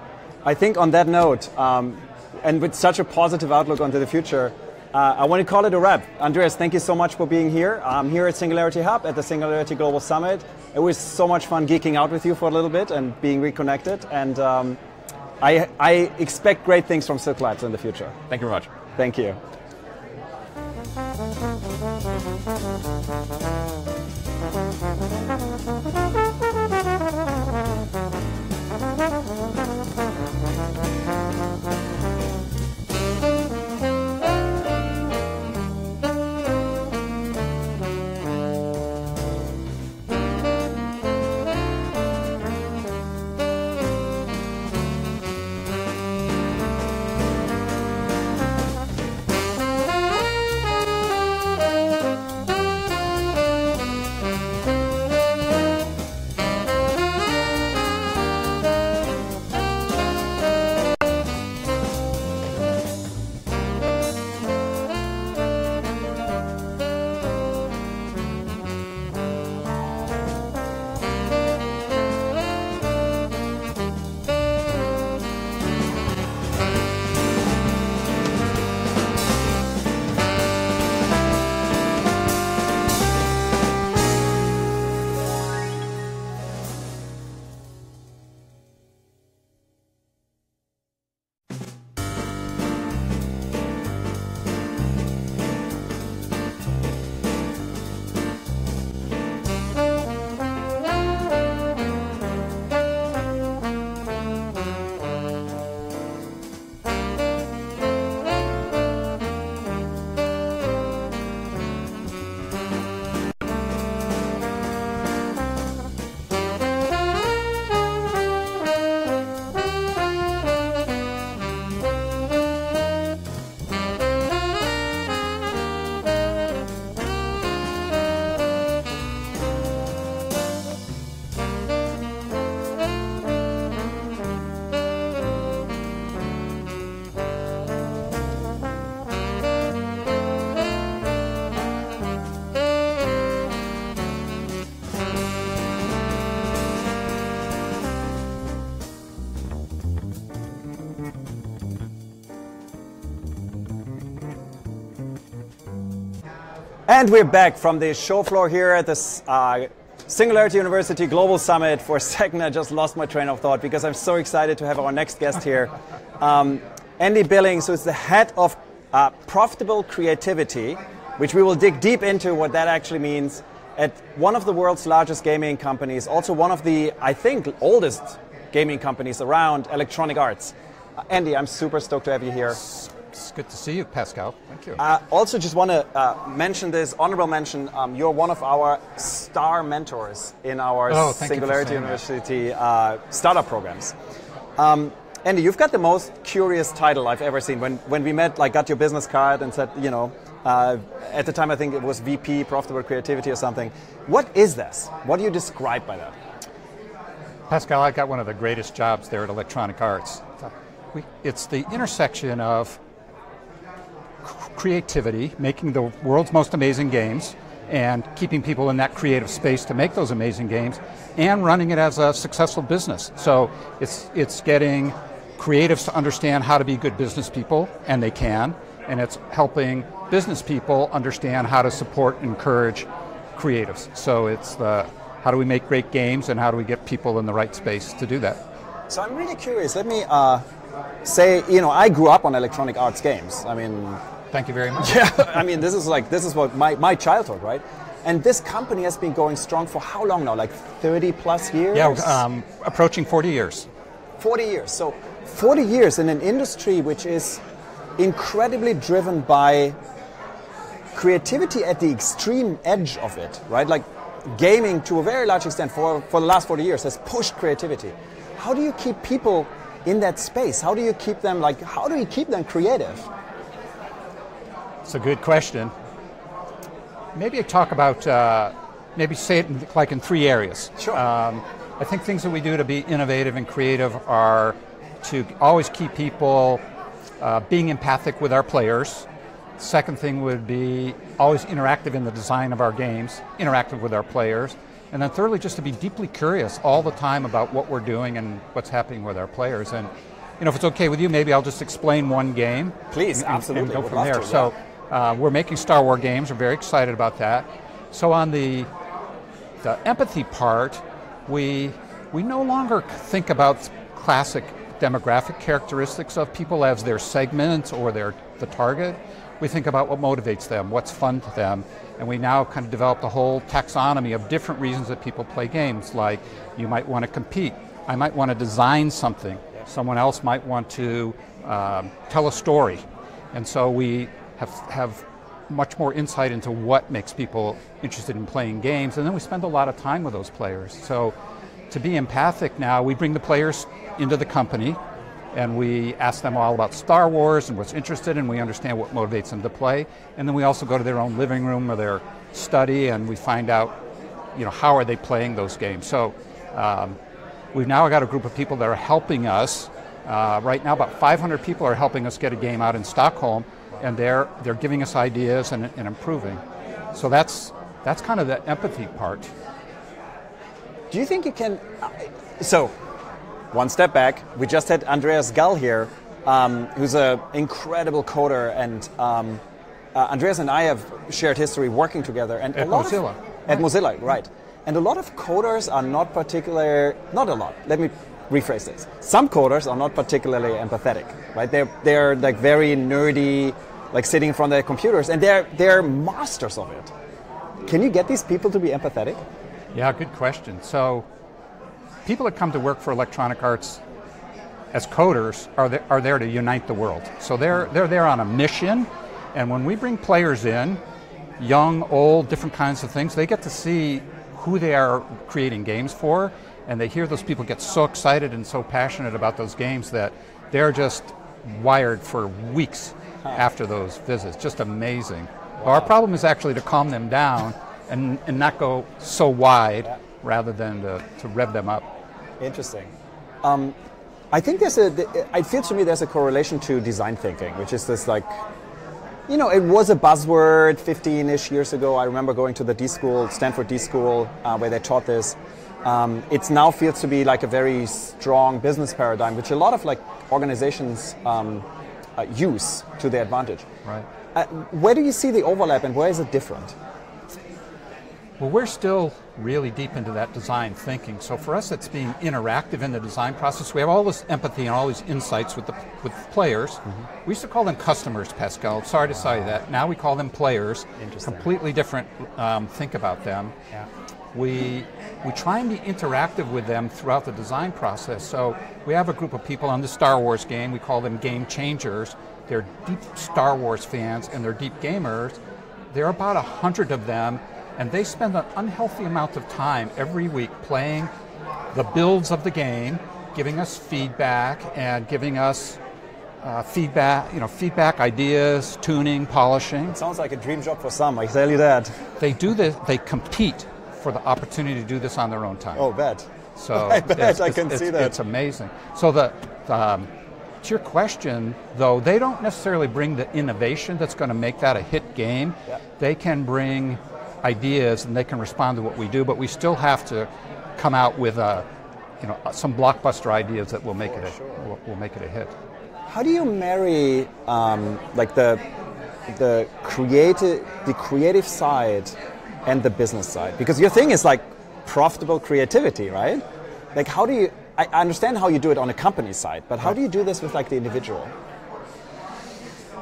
I think on that note, um, and with such a positive outlook onto the future, uh, I want to call it a wrap. Andreas, thank you so much for being here. I'm here at Singularity Hub at the Singularity Global Summit. It was so much fun geeking out with you for a little bit and being reconnected. And um, I, I expect great things from Silk Labs in the future. Thank you very much. Thank you. And we're back from the show floor here at this uh, Singularity University Global Summit. For a *laughs* second, I just lost my train of thought because I'm so excited to have our next guest here. Um, Andy Billings, who is the head of uh, profitable creativity, which we will dig deep into what that actually means at one of the world's largest gaming companies, also one of the, I think, oldest gaming companies around, Electronic Arts. Uh, Andy, I'm super stoked to have you here. It's good to see you, Pascal. Thank you. Uh, also, just want to uh, mention this honorable mention. Um, you're one of our star mentors in our Oh, thank you for Singularity. University uh, startup programs. Um, Andy, you've got the most curious title I've ever seen. When when we met, like, got your business card and said, you know, uh, at the time I think it was VP Profitable Creativity or something. What is this? What do you describe by that? Pascal, I got one of the greatest jobs there at Electronic Arts. We, it's the intersection of creativity, making the world's most amazing games, and keeping people in that creative space to make those amazing games, and running it as a successful business. So it's it's getting creatives to understand how to be good business people, and they can, and it's helping business people understand how to support and encourage creatives. So it's the how do we make great games and how do we get people in the right space to do that? So I'm really curious. Let me uh, say, you know, I grew up on Electronic Arts games. I mean, Thank you very much. Yeah, *laughs* I mean, this is like this is what my, my childhood, right? And this company has been going strong for how long now? Like 30 plus years? Yeah, um, approaching 40 years. 40 years. So 40 years in an industry which is incredibly driven by creativity at the extreme edge of it, right? Like gaming to a very large extent for, for the last 40 years has pushed creativity. How do you keep people in that space? How do you keep them like how do you keep them creative? It's a good question. Maybe I talk about, uh, maybe say it in, like in three areas. Sure. Um, I think things that we do to be innovative and creative are to always keep people uh, being empathic with our players. Second thing would be always interactive in the design of our games, interactive with our players. And then thirdly, just to be deeply curious all the time about what we're doing and what's happening with our players. And you know, if it's okay with you, maybe I'll just explain one game. Please, and- and absolutely, go from there. to, so uh, we're making Star Wars games. We're very excited about that. So on the the empathy part, we we no longer think about classic demographic characteristics of people as their segments or their the target. We think about what motivates them, what's fun to them, and we now kind of developed a whole taxonomy of different reasons that people play games. Like you might want to compete, I might want to design something, someone else might want to um, tell a story, and so we have have much more insight into what makes people interested in playing games, and then we spend a lot of time with those players. So, to be empathic now, we bring the players into the company, and we ask them all about Star Wars and what's interested, and we understand what motivates them to play. And then we also go to their own living room or their study, and we find out, you know, how are they playing those games. So, um, we've now got a group of people that are helping us. Uh, right now, about 500 people are helping us get a game out in Stockholm, and they're they're giving us ideas and, and improving. So that's that's kind of the empathy part. Do you think you can? So, one step back. We just had Andreas Gal here, um, who's an incredible coder, and um, uh, Andreas and I have shared history working together. And At a lot Mozilla. Of, at Mozilla, right? And a lot of coders are not particular. Not a lot. Let me rephrase this. Some coders are not particularly empathetic, right? They're they're like very nerdy, like sitting in front of their computers, and they're they're masters of it. Can you get these people to be empathetic? Yeah, good question. So, people that come to work for Electronic Arts as coders are there, are there to unite the world. So they're they're there on a mission, and when we bring players in, young, old, different kinds of things, they get to see who they are creating games for, and they hear those people get so excited and so passionate about those games that they're just wired for weeks after those visits. Just amazing. Well, our problem is actually to calm them down and, and not go so wide rather than to, to rev them up. Interesting. Um, I think there's a. It feels to me there's a correlation to design thinking, which is this like, you know, it was a buzzword 15-ish years ago. I remember going to the D school, Stanford D school, uh, where they taught this. Um, it now feels to be like a very strong business paradigm, which a lot of like organizations um, uh, use to their advantage. Right. Uh, where do you see the overlap, and where is it different? Well, we're still really deep into that design thinking. So for us, it's being interactive in the design process. We have all this empathy and all these insights with the with players. We used to call them customers, Pascal. Sorry to say that. Now we call them players. Interesting. Completely different um, think about them. Yeah. We we try and be interactive with them throughout the design process. So we have a group of people on the Star Wars game. We call them game changers. they're deep Star Wars fans and they're deep gamers. There are about a hundred of them, and they spend an unhealthy amount of time every week playing the builds of the game, giving us feedback and giving us uh, feedback, you know, feedback, ideas, tuning, polishing. Sounds like a dream job for some. I tell you that. They do this. They compete for the opportunity to do this on their own time. Oh, bet. So *laughs* I bet it's, I can it's- see that. It's amazing. So the, um, to your question, though, they don't necessarily bring the innovation that's going to make that a hit game. Yeah. They can bring ideas and they can respond to what we do, but we still have to come out with a, you know, some blockbuster ideas that will make it a, will, will make it a hit. How do you marry um, like the the creative the creative side and the business side? Because your thing is like profitable creativity, right? Like how do you? I understand how you do it on a company side, but how do you do this with like the individual?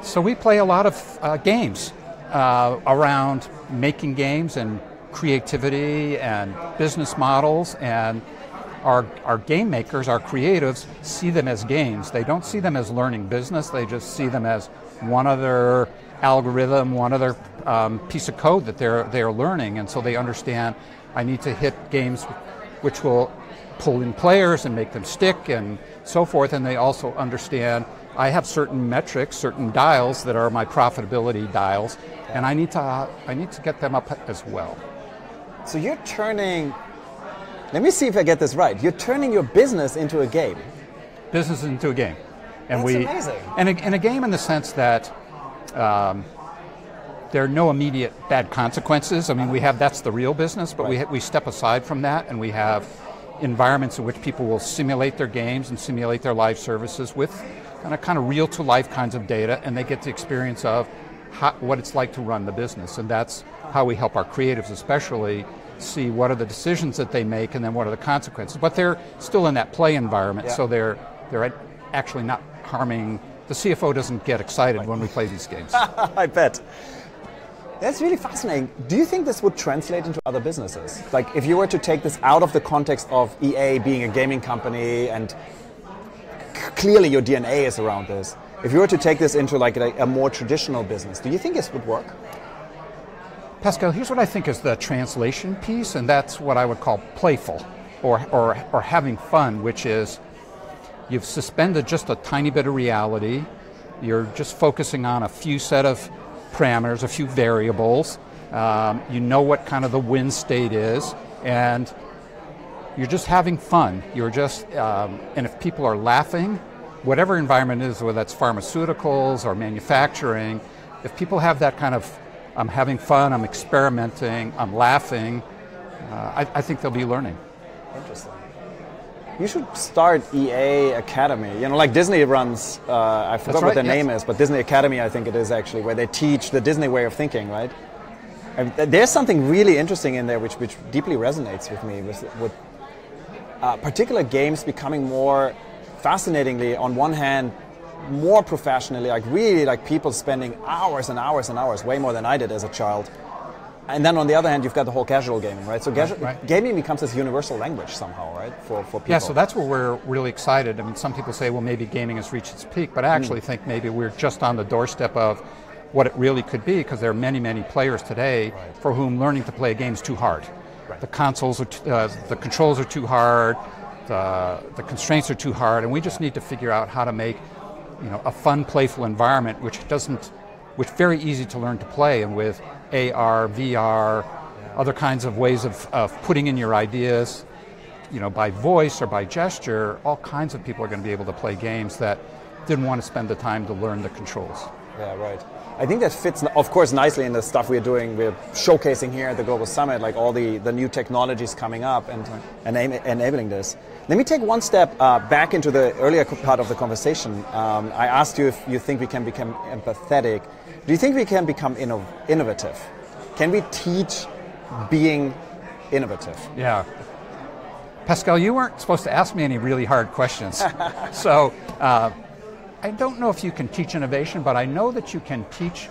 So we play a lot of uh, games uh, around making games and creativity and business models and our, our game makers, our creatives, see them as games. They don't see them as learning business. They just see them as one other algorithm, one other um, piece of code that they're they're learning, and so they understand. I need to hit games which will pull in players and make them stick and so forth. And they also understand I have certain metrics, certain dials that are my profitability dials, and I need to I need to get them up as well. So you're turning. Let me see if I get this right. You're turning your business into a game. business into a game. And That's we, amazing. And a, and a game in the sense that um, there are no immediate bad consequences. I mean, we have that's the real business, but we, Right. ha- we step aside from that and we have environments in which people will simulate their games and simulate their live services with kind of, kind of real to life kinds of data, and they get the experience of how, what it's like to run the business. And that's how we help our creatives, especially, see what are the decisions that they make and then what are the consequences. But they're still in that play environment, Yeah. so they're, they're actually not harming. The CFO doesn't get excited when we play these games. *laughs* I bet. That's really fascinating. Do you think this would translate into other businesses? Like, if you were to take this out of the context of EA being a gaming company and clearly your DNA is around this, if you were to take this into like a, a more traditional business, do you think this would work? Pascal, here's what I think is the translation piece, and that's what I would call playful or, or, or having fun, which is you've suspended just a tiny bit of reality. You're just focusing on a few set of parameters, a few variables. Um, you know what kind of the win state is, and you're just having fun. You're just, um, and if people are laughing, whatever environment is, whether that's pharmaceuticals or manufacturing, if people have that kind of, I'm having fun, I'm experimenting, I'm laughing, uh, I, I think they'll be learning. Interesting. You should start EA Academy. You know, like Disney runs. Uh, I forgot what right, the yes. name is, but Disney Academy, I think it is actually, where they teach the Disney way of thinking, right? And there's something really interesting in there, which which deeply resonates with me, with, with uh, particular games becoming more fascinatingly, on one hand, more professionally, like really like people spending hours and hours and hours, way more than I did as a child. And then on the other hand, you've got the whole casual gaming, right? So casual, right. gaming becomes this universal language somehow, right? For, for people. Yeah, so that's where we're really excited. I mean, some people say, well, maybe gaming has reached its peak, but I actually think maybe we're just on the doorstep of what it really could be because there are many, many players today for whom learning to play a game is too hard. The consoles are, t- uh, the controls are too hard, the, the constraints are too hard, and we just need to figure out how to make, you know, a fun, playful environment which doesn't, which very easy to learn to play, and with AR, VR, other kinds of ways of, of putting in your ideas, you know, by voice or by gesture, all kinds of people are going to be able to play games that didn't want to spend the time to learn the controls. Yeah, right. I think that fits, of course, nicely in the stuff we're doing. We're showcasing here at the Global Summit, like all the, the new technologies coming up and ena- enabling this. Let me take one step uh, back into the earlier part of the conversation. Um, I asked you if you think we can become empathetic. Do you think we can become inno- innovative? Can we teach being innovative? Yeah. Pascal, you weren't supposed to ask me any really hard questions. *laughs* so uh, I don't know if you can teach innovation, but I know that you can teach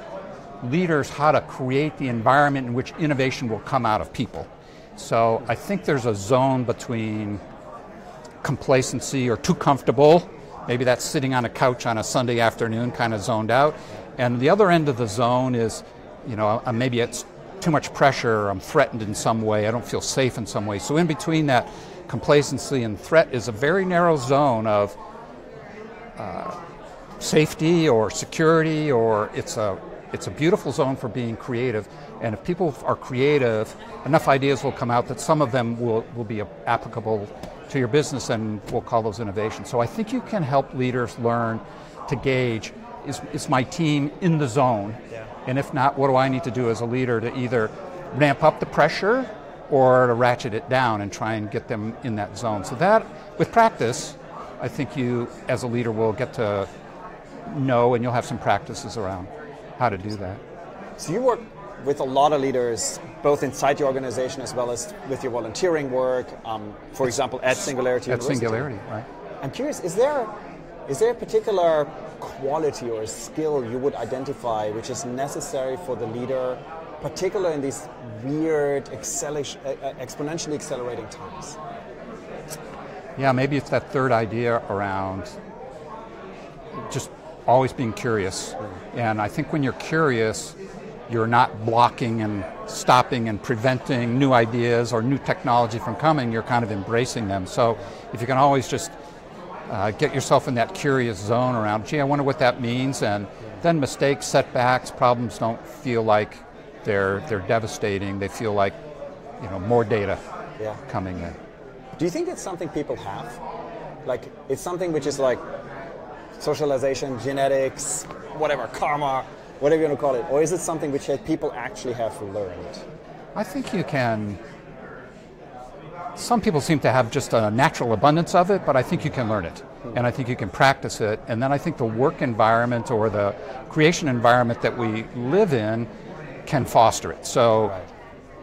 leaders how to create the environment in which innovation will come out of people. So I think there's a zone between complacency or too comfortable maybe that's sitting on a couch on a Sunday afternoon, kind of zoned out. And the other end of the zone is, you know, maybe it's too much pressure, I'm threatened in some way, I don't feel safe in some way. So in between that complacency and threat is a very narrow zone of uh, safety or security, or it's a it's a beautiful zone for being creative. And if people are creative, enough ideas will come out that some of them will, will be applicable to your business, and we'll call those innovations. So I think you can help leaders learn to gauge is, is my team in the zone? Yeah. And if not, what do I need to do as a leader to either ramp up the pressure or to ratchet it down and try and get them in that zone? So that, with practice, I think you as a leader will get to know and you'll have some practices around how to do that. So you work with a lot of leaders, both inside your organization as well as with your volunteering work. Um, for example, at Singularity at University. Singularity, right? I'm curious, is there is there a particular quality or skill you would identify which is necessary for the leader, particularly in these weird, exponentially accelerating times? Yeah, maybe it's that third idea around just always being curious. Mm. And I think when you're curious, you're not blocking and stopping and preventing new ideas or new technology from coming, you're kind of embracing them. So if you can always just uh, get yourself in that curious zone around, gee, I wonder what that means, and then mistakes, setbacks, problems don't feel like they're, they're devastating. They feel like, you know, more data yeah. coming in. Do you think it's something people have? Like, it's something which is like socialization, genetics, whatever, karma, whatever you want to call it? Or is it something which people actually have learned? I think you can. Some people seem to have just a natural abundance of it, but I think you can learn it. And I think you can practice it. And then I think the work environment or the creation environment that we live in can foster it. So right.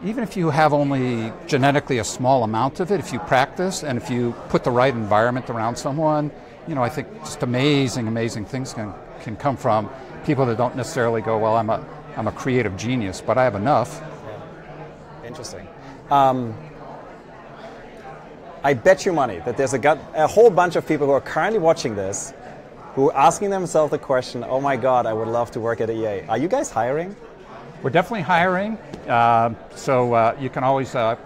even if you have only genetically a small amount of it, if you practice and if you put the right environment around someone, you know, I think just amazing, amazing things can, can come from people that don't necessarily go, well, I'm a, I'm a creative genius, but I have enough. Yeah. Interesting. Um, I bet you money that there's a, a whole bunch of people who are currently watching this who are asking themselves the question, oh my God, I would love to work at EA. Are you guys hiring? We're definitely hiring. Uh, so uh, you can always uh,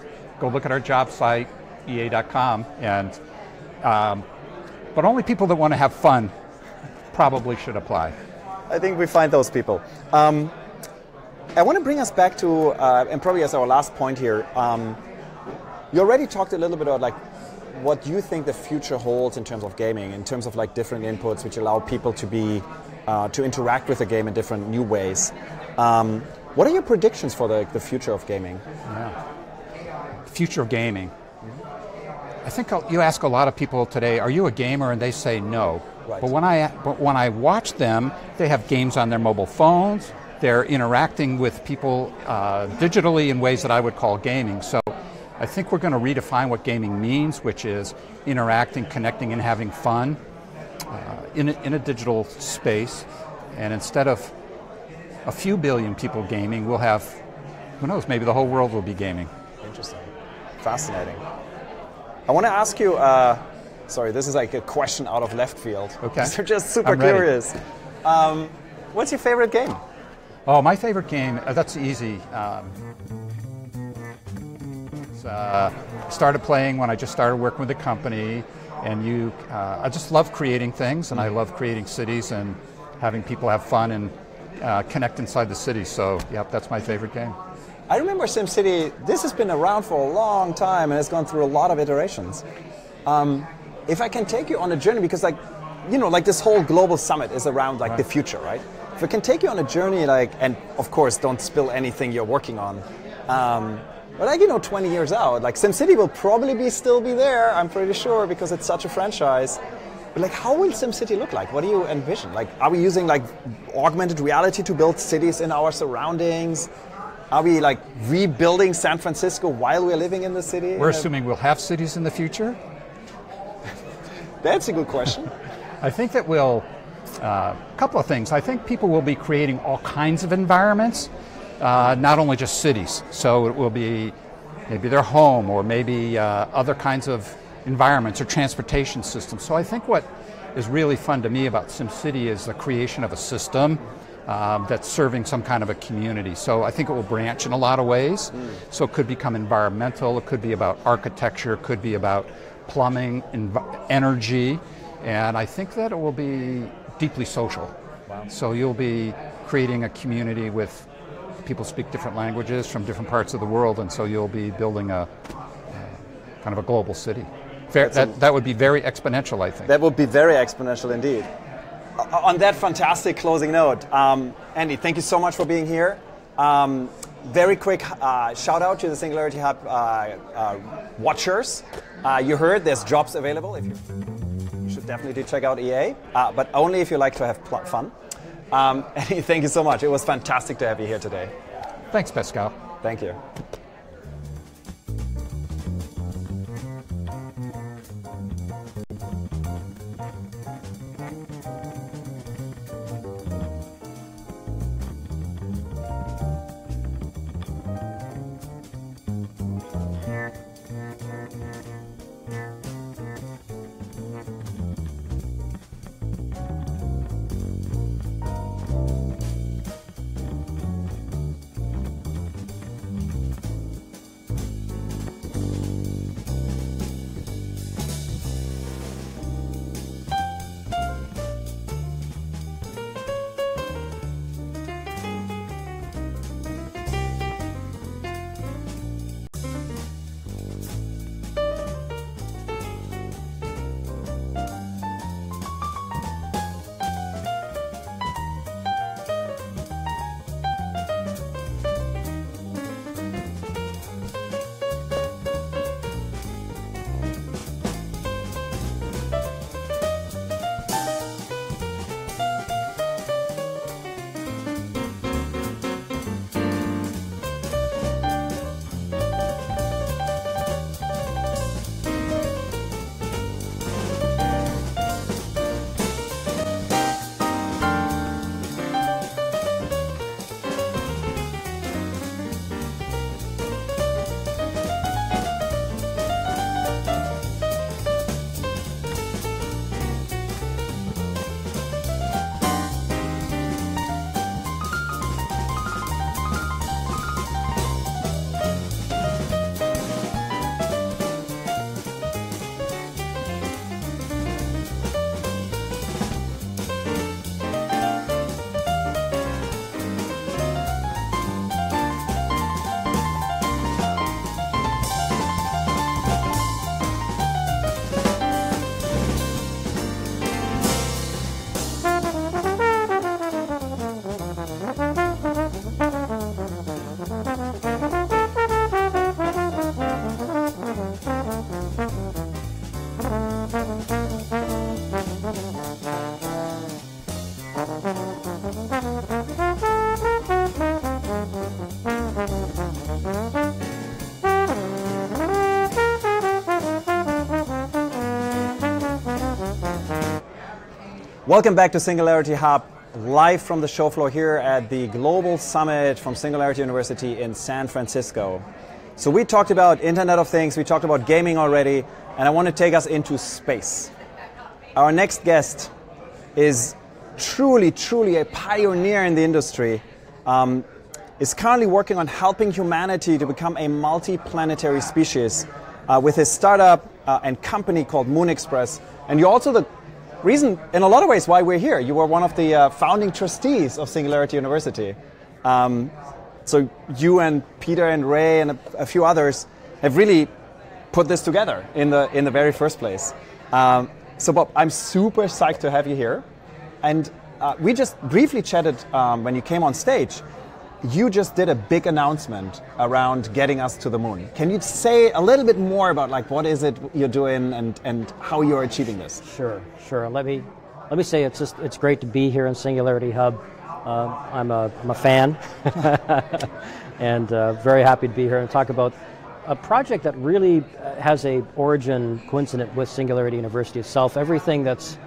go look at our job site, ea.com, and um, but only people that want to have fun probably should apply. I think we find those people. Um, I want to bring us back to, uh, and probably as our last point here, um, you already talked a little bit about like what you think the future holds in terms of gaming, in terms of like different inputs which allow people to be, uh, to interact with the game in different new ways. Um, what are your predictions for the, the future of gaming? Yeah. Future of gaming. I think you ask a lot of people today, are you a gamer? And they say no. Right. But when I but when I watch them, they have games on their mobile phones. They're interacting with people uh, digitally in ways that I would call gaming. So I think we're going to redefine what gaming means, which is interacting, connecting, and having fun uh, in, a, in a digital space. And instead of a few billion people gaming, we'll have, who knows, maybe the whole world will be gaming. Interesting. Fascinating. I want to ask you. Uh, sorry, this is like a question out of left field. Okay. *laughs* They're just super I'm curious. Um, what's your favorite game? Oh, my favorite game. Uh, that's easy. Um, uh, started playing when I just started working with the company, and you. Uh, I just love creating things, and I love creating cities and having people have fun and uh, connect inside the city. So, yep, that's my favorite game. I remember SimCity, this has been around for a long time and it's gone through a lot of iterations. Um, if I can take you on a journey, because like, you know, like this whole global summit is around like right. the future, right? If I can take you on a journey, like, and of course, don't spill anything you're working on. Um, but like, you know, 20 years out, like SimCity will probably be still be there, I'm pretty sure, because it's such a franchise. But like, how will SimCity look like? What do you envision? Like, are we using like augmented reality to build cities in our surroundings? Are we like rebuilding San Francisco while we're living in the city? We're assuming we'll have cities in the future. *laughs* That's a good question. I think that we'll. A uh, couple of things. I think people will be creating all kinds of environments, uh, not only just cities. So it will be maybe their home or maybe uh, other kinds of environments or transportation systems. So I think what is really fun to me about SimCity is the creation of a system um, that's serving some kind of a community. So I think it will branch in a lot of ways. Mm. So it could become environmental, it could be about architecture, it could be about plumbing, env- energy, and I think that it will be deeply social. Wow. So you'll be creating a community with people speak different languages from different parts of the world, and so you'll be building a uh, kind of a global city. Fair, that, that would be very exponential, I think. That would be very exponential indeed on that fantastic closing note, um, Andy, thank you so much for being here. Um, very quick uh, shout out to the Singularity Hub uh, uh, watchers. Uh, you heard there's jobs available. If you, you should definitely check out EA, uh, but only if you like to have fun. Um, *laughs* thank you so much. It was fantastic to have you here today. Thanks, Pascal. Thank you. Welcome back to Singularity Hub, live from the show floor here at the Global Summit from Singularity University in San Francisco. So we talked about Internet of Things, we talked about gaming already, and I want to take us into space. Our next guest is truly, truly a pioneer in the industry. Um, is currently working on helping humanity to become a multi-planetary species uh, with his startup uh, and company called Moon Express. And you're also the reason, in a lot of ways, why we're here. You were one of the uh, founding trustees of Singularity University. Um, so you and Peter and Ray and a, a, few others have really put this together in the in the very first place. Um, so Bob, I'm super psyched to have you here, and uh, we just briefly chatted um, when you came on stage you just did a big announcement around getting us to the moon. Can you say a little bit more about like what is it you're doing and, and how you're achieving this? Sure, sure. Let me let me say it's just it's great to be here in Singularity Hub. Uh, I'm a I'm a fan, *laughs* and uh, very happy to be here and talk about a project that really uh, has a origin coincident with Singularity University itself. Everything that's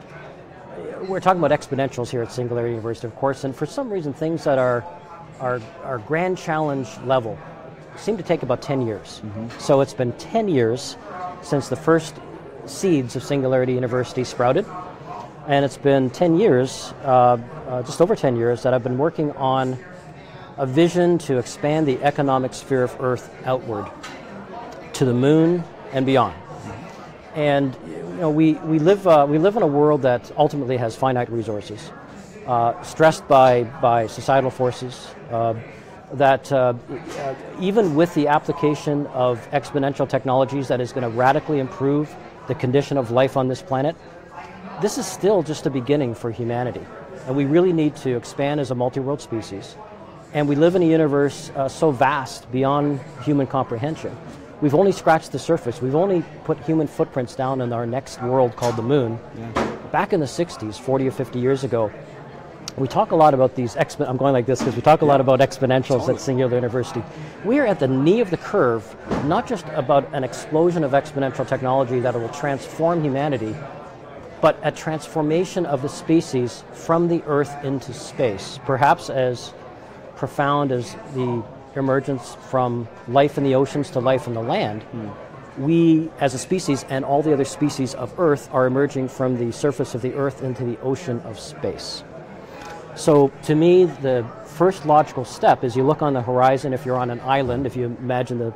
we're talking about exponentials here at Singularity University, of course, and for some reason, things that are our, our grand challenge level seemed to take about 10 years. Mm-hmm. So it's been 10 years since the first seeds of Singularity University sprouted. And it's been 10 years, uh, uh, just over 10 years, that I've been working on a vision to expand the economic sphere of Earth outward to the moon and beyond. And you know, we, we, live, uh, we live in a world that ultimately has finite resources, uh, stressed by, by societal forces, uh, that uh, uh, even with the application of exponential technologies that is going to radically improve the condition of life on this planet, this is still just a beginning for humanity. And we really need to expand as a multi world species. And we live in a universe uh, so vast beyond human comprehension. We've only scratched the surface. We've only put human footprints down in our next world called the moon. Yeah. Back in the 60s, 40 or 50 years ago, we talk a lot about these, expo- I'm going like this because we talk a lot about exponentials totally. at Singular University. We are at the knee of the curve, not just about an explosion of exponential technology that will transform humanity, but a transformation of the species from the Earth into space, perhaps as profound as the emergence from life in the oceans to life in the land. Mm. We, as a species, and all the other species of Earth, are emerging from the surface of the Earth into the ocean of space. So, to me, the first logical step is you look on the horizon if you're on an island, if you imagine the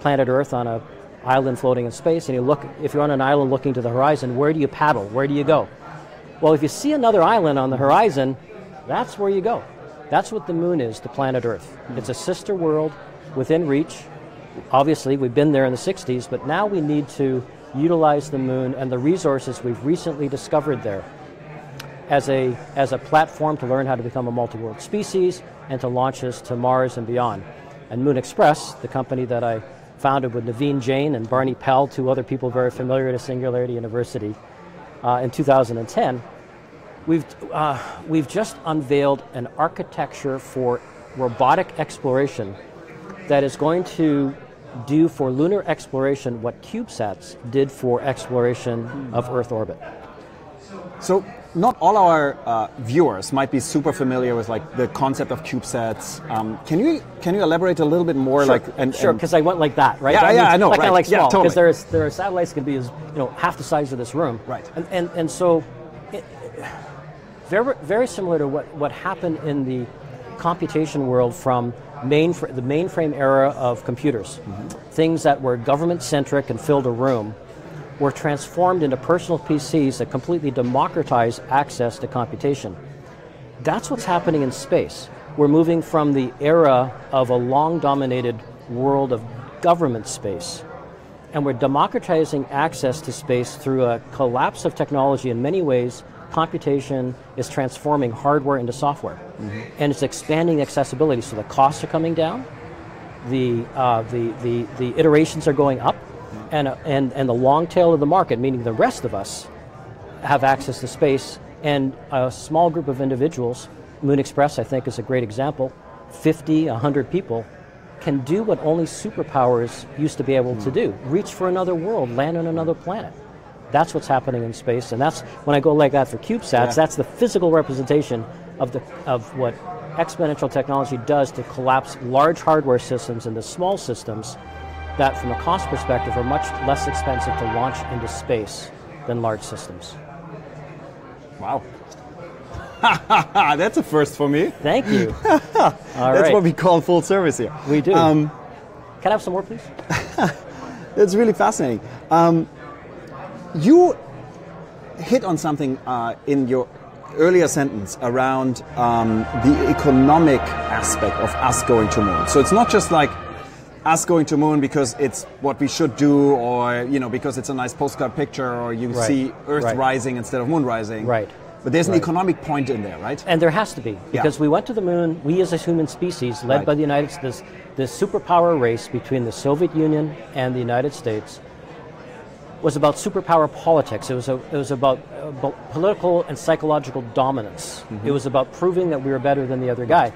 planet Earth on a island floating in space, and you look, if you're on an island looking to the horizon, where do you paddle? Where do you go? Well, if you see another island on the horizon, that's where you go. That's what the moon is to planet Earth. It's a sister world within reach. Obviously, we've been there in the 60s, but now we need to utilize the moon and the resources we've recently discovered there as a, as a platform to learn how to become a multi world species and to launch us to Mars and beyond. And Moon Express, the company that I founded with Naveen Jain and Barney Pell, two other people very familiar to Singularity University, uh, in 2010, we've, uh, we've just unveiled an architecture for robotic exploration that is going to do for lunar exploration what CubeSats did for exploration of Earth orbit. So not all our uh, viewers might be super familiar with like the concept of CubeSats. Um, can you can you elaborate a little bit more? Sure, like and, sure, because I went like that, right? Yeah, that yeah, I know. Like right. like small, because yeah, totally. there there are satellites can be as you know half the size of this room, right? And and, and so, it, very very similar to what what happened in the computation world from main the mainframe era of computers, mm-hmm. things that were government centric and filled a room were transformed into personal PCs that completely democratize access to computation. That's what's happening in space. We're moving from the era of a long dominated world of government space, and we're democratizing access to space through a collapse of technology in many ways. Computation is transforming hardware into software, mm-hmm. and it's expanding accessibility. So the costs are coming down, the, uh, the, the, the iterations are going up, and, and, and the long tail of the market, meaning the rest of us, have access to space. And a small group of individuals, Moon Express, I think, is a great example 50, 100 people can do what only superpowers used to be able to hmm. do reach for another world, land on another planet. That's what's happening in space. And that's when I go like that for CubeSats, yeah. that's the physical representation of, the, of what exponential technology does to collapse large hardware systems into small systems that, from a cost perspective, are much less expensive to launch into space than large systems. Wow. *laughs* That's a first for me. Thank you. *laughs* That's right. what we call full service here. We do. Um, Can I have some more, please? *laughs* That's really fascinating. Um, you hit on something uh, in your earlier sentence around um, the economic aspect of us going to moon. So it's not just like us going to moon because it's what we should do, or you know, because it's a nice postcard picture, or you right. see Earth right. rising instead of moon rising. Right. But there's an right. economic point in there, right? And there has to be because yeah. we went to the moon. We, as a human species, led right. by the United States, this superpower race between the Soviet Union and the United States, was about superpower politics. It was a, it was about, about political and psychological dominance. Mm-hmm. It was about proving that we were better than the other guy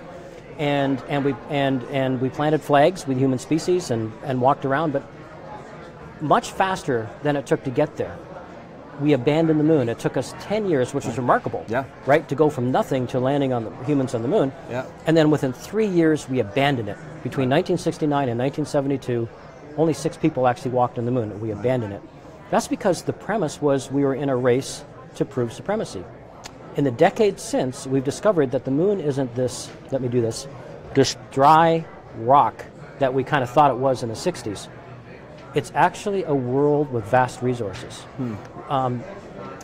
and and we and and we planted flags with human species and and walked around, but much faster than it took to get there. We abandoned the moon. It took us 10 years, which was remarkable. Yeah. Right? To go from nothing to landing on the humans on the moon. Yeah. And then within three years, we abandoned it. Between 1969 and 1972, only six people actually walked on the moon, and we abandoned it. That's because the premise was we were in a race to prove supremacy. In the decades since, we've discovered that the moon isn't this, let me do this, this dry rock that we kind of thought it was in the 60s. It's actually a world with vast resources. Um,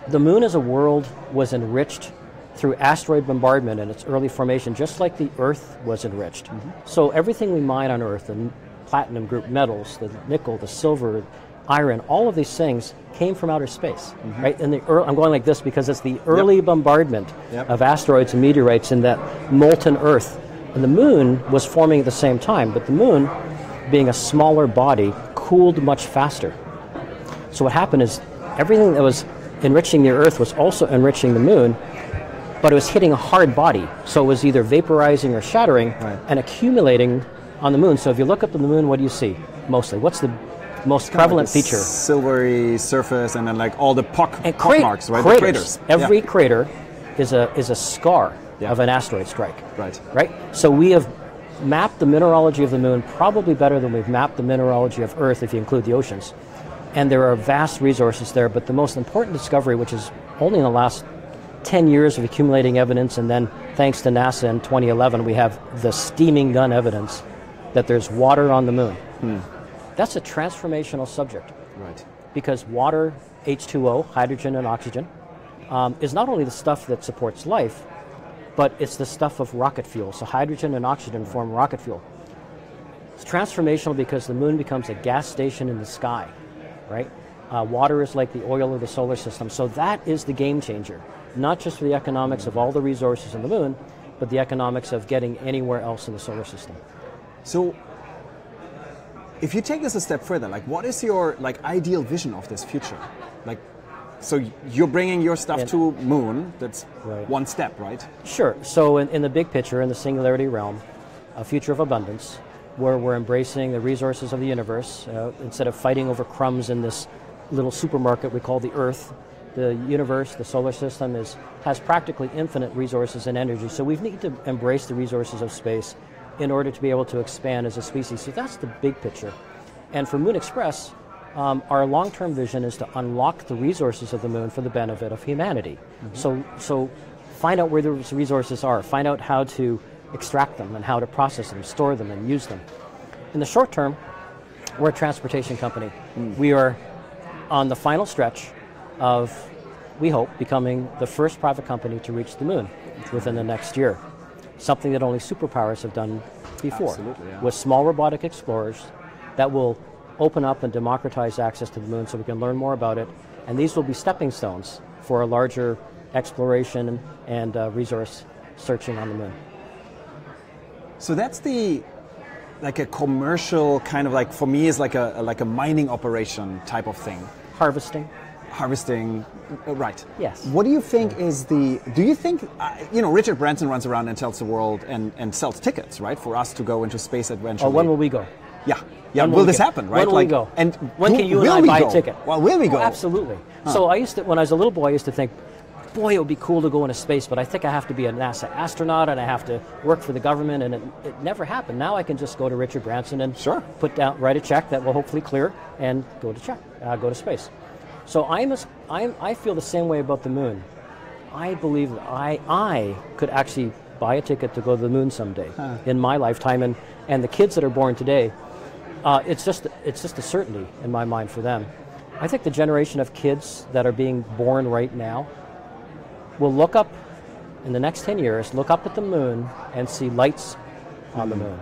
the moon as a world was enriched through asteroid bombardment and its early formation, just like the Earth was enriched. So everything we mine on Earth, the platinum group metals, the nickel, the silver, iron, all of these things came from outer space, mm-hmm. right? In the ear I'm going like this because it's the early bombardment Yep. of asteroids and meteorites in that molten Earth. And the moon was forming at the same time, but the moon, being a smaller body, cooled much faster. So what happened is everything that was enriching the Earth was also enriching the moon, but it was hitting a hard body. So it was either vaporizing or shattering Right. and accumulating on the moon. So if you look up at the moon, what do you see mostly? What's the most prevalent Like a feature? Silvery surface and then like all the pock, And pock marks, right? Craters. The craters. Every Yeah. crater is a is a scar Yeah. of an asteroid strike. Right. Right. So we have mapped the mineralogy of the moon probably better than we've mapped the mineralogy of Earth, if you include the oceans. And there are vast resources there. But the most important discovery, which is only in the last 10 years of accumulating evidence, and then thanks to NASA in 2011, we have the steaming gun evidence that there's water on the moon. Hmm. That's a transformational subject Right. because water, H2O, hydrogen and oxygen, um, is not only the stuff that supports life, but it's the stuff of rocket fuel. So hydrogen and oxygen form rocket fuel. It's transformational because the moon becomes a gas station in the sky, right? Uh, water is like the oil of the solar system. So that is the game changer, not just for the economics of all the resources on the moon, but the economics of getting anywhere else in the solar system. So, if you take this a step further, like, what is your like ideal vision of this future? Like, so you're bringing your stuff Yeah. to moon. That's Right. one step, right? Sure. So, in, in the big picture, in the singularity realm, a future of abundance, where we're embracing the resources of the universe uh, instead of fighting over crumbs in this little supermarket we call the Earth. The universe, the solar system, is has practically infinite resources and energy. So we need to embrace the resources of space in order to be able to expand as a species. So that's the big picture. And for Moon Express, um, our long-term vision is to unlock the resources of the moon for the benefit of humanity. So, so find out where those resources are, find out how to extract them and how to process them, store them, and use them. In the short term, we're a transportation company. We are on the final stretch of, we hope, becoming the first private company to reach the moon within the next year. Something that only superpowers have done before. Yeah. With small robotic explorers that will open up and democratize access to the moon so we can learn more about it. And these will be stepping stones for a larger exploration and uh, resource searching on the moon. So that's the like a commercial kind of like for me is like a like a mining operation type of thing. Harvesting. Harvesting uh, right Yes. what do you think is the do you think uh, you know richard branson runs around and tells the world and, and sells tickets right for us to go into space adventure Or when will we go? yeah yeah When will, we this go? happen right When will like we go? and when can you and I buy go? a ticket? well will we Oh, go absolutely. So I used to, when I was a little boy, I used to think, boy, it would be cool to go into space, but I think I have to be a NASA astronaut and I have to work for the government, and it, it never happened. Now I can just go to Richard Branson and Sure. put down, write a check that will hopefully clear, and go to check, uh, go to space. So I'm, a, I'm, I feel the same way about the moon. I believe that I, I could actually buy a ticket to go to the moon someday in my lifetime, and, and the kids that are born today, uh, it's just it's just a certainty in my mind for them. I think the generation of kids that are being born right now will look up in the next 10 years, look up at the moon and see lights on the moon.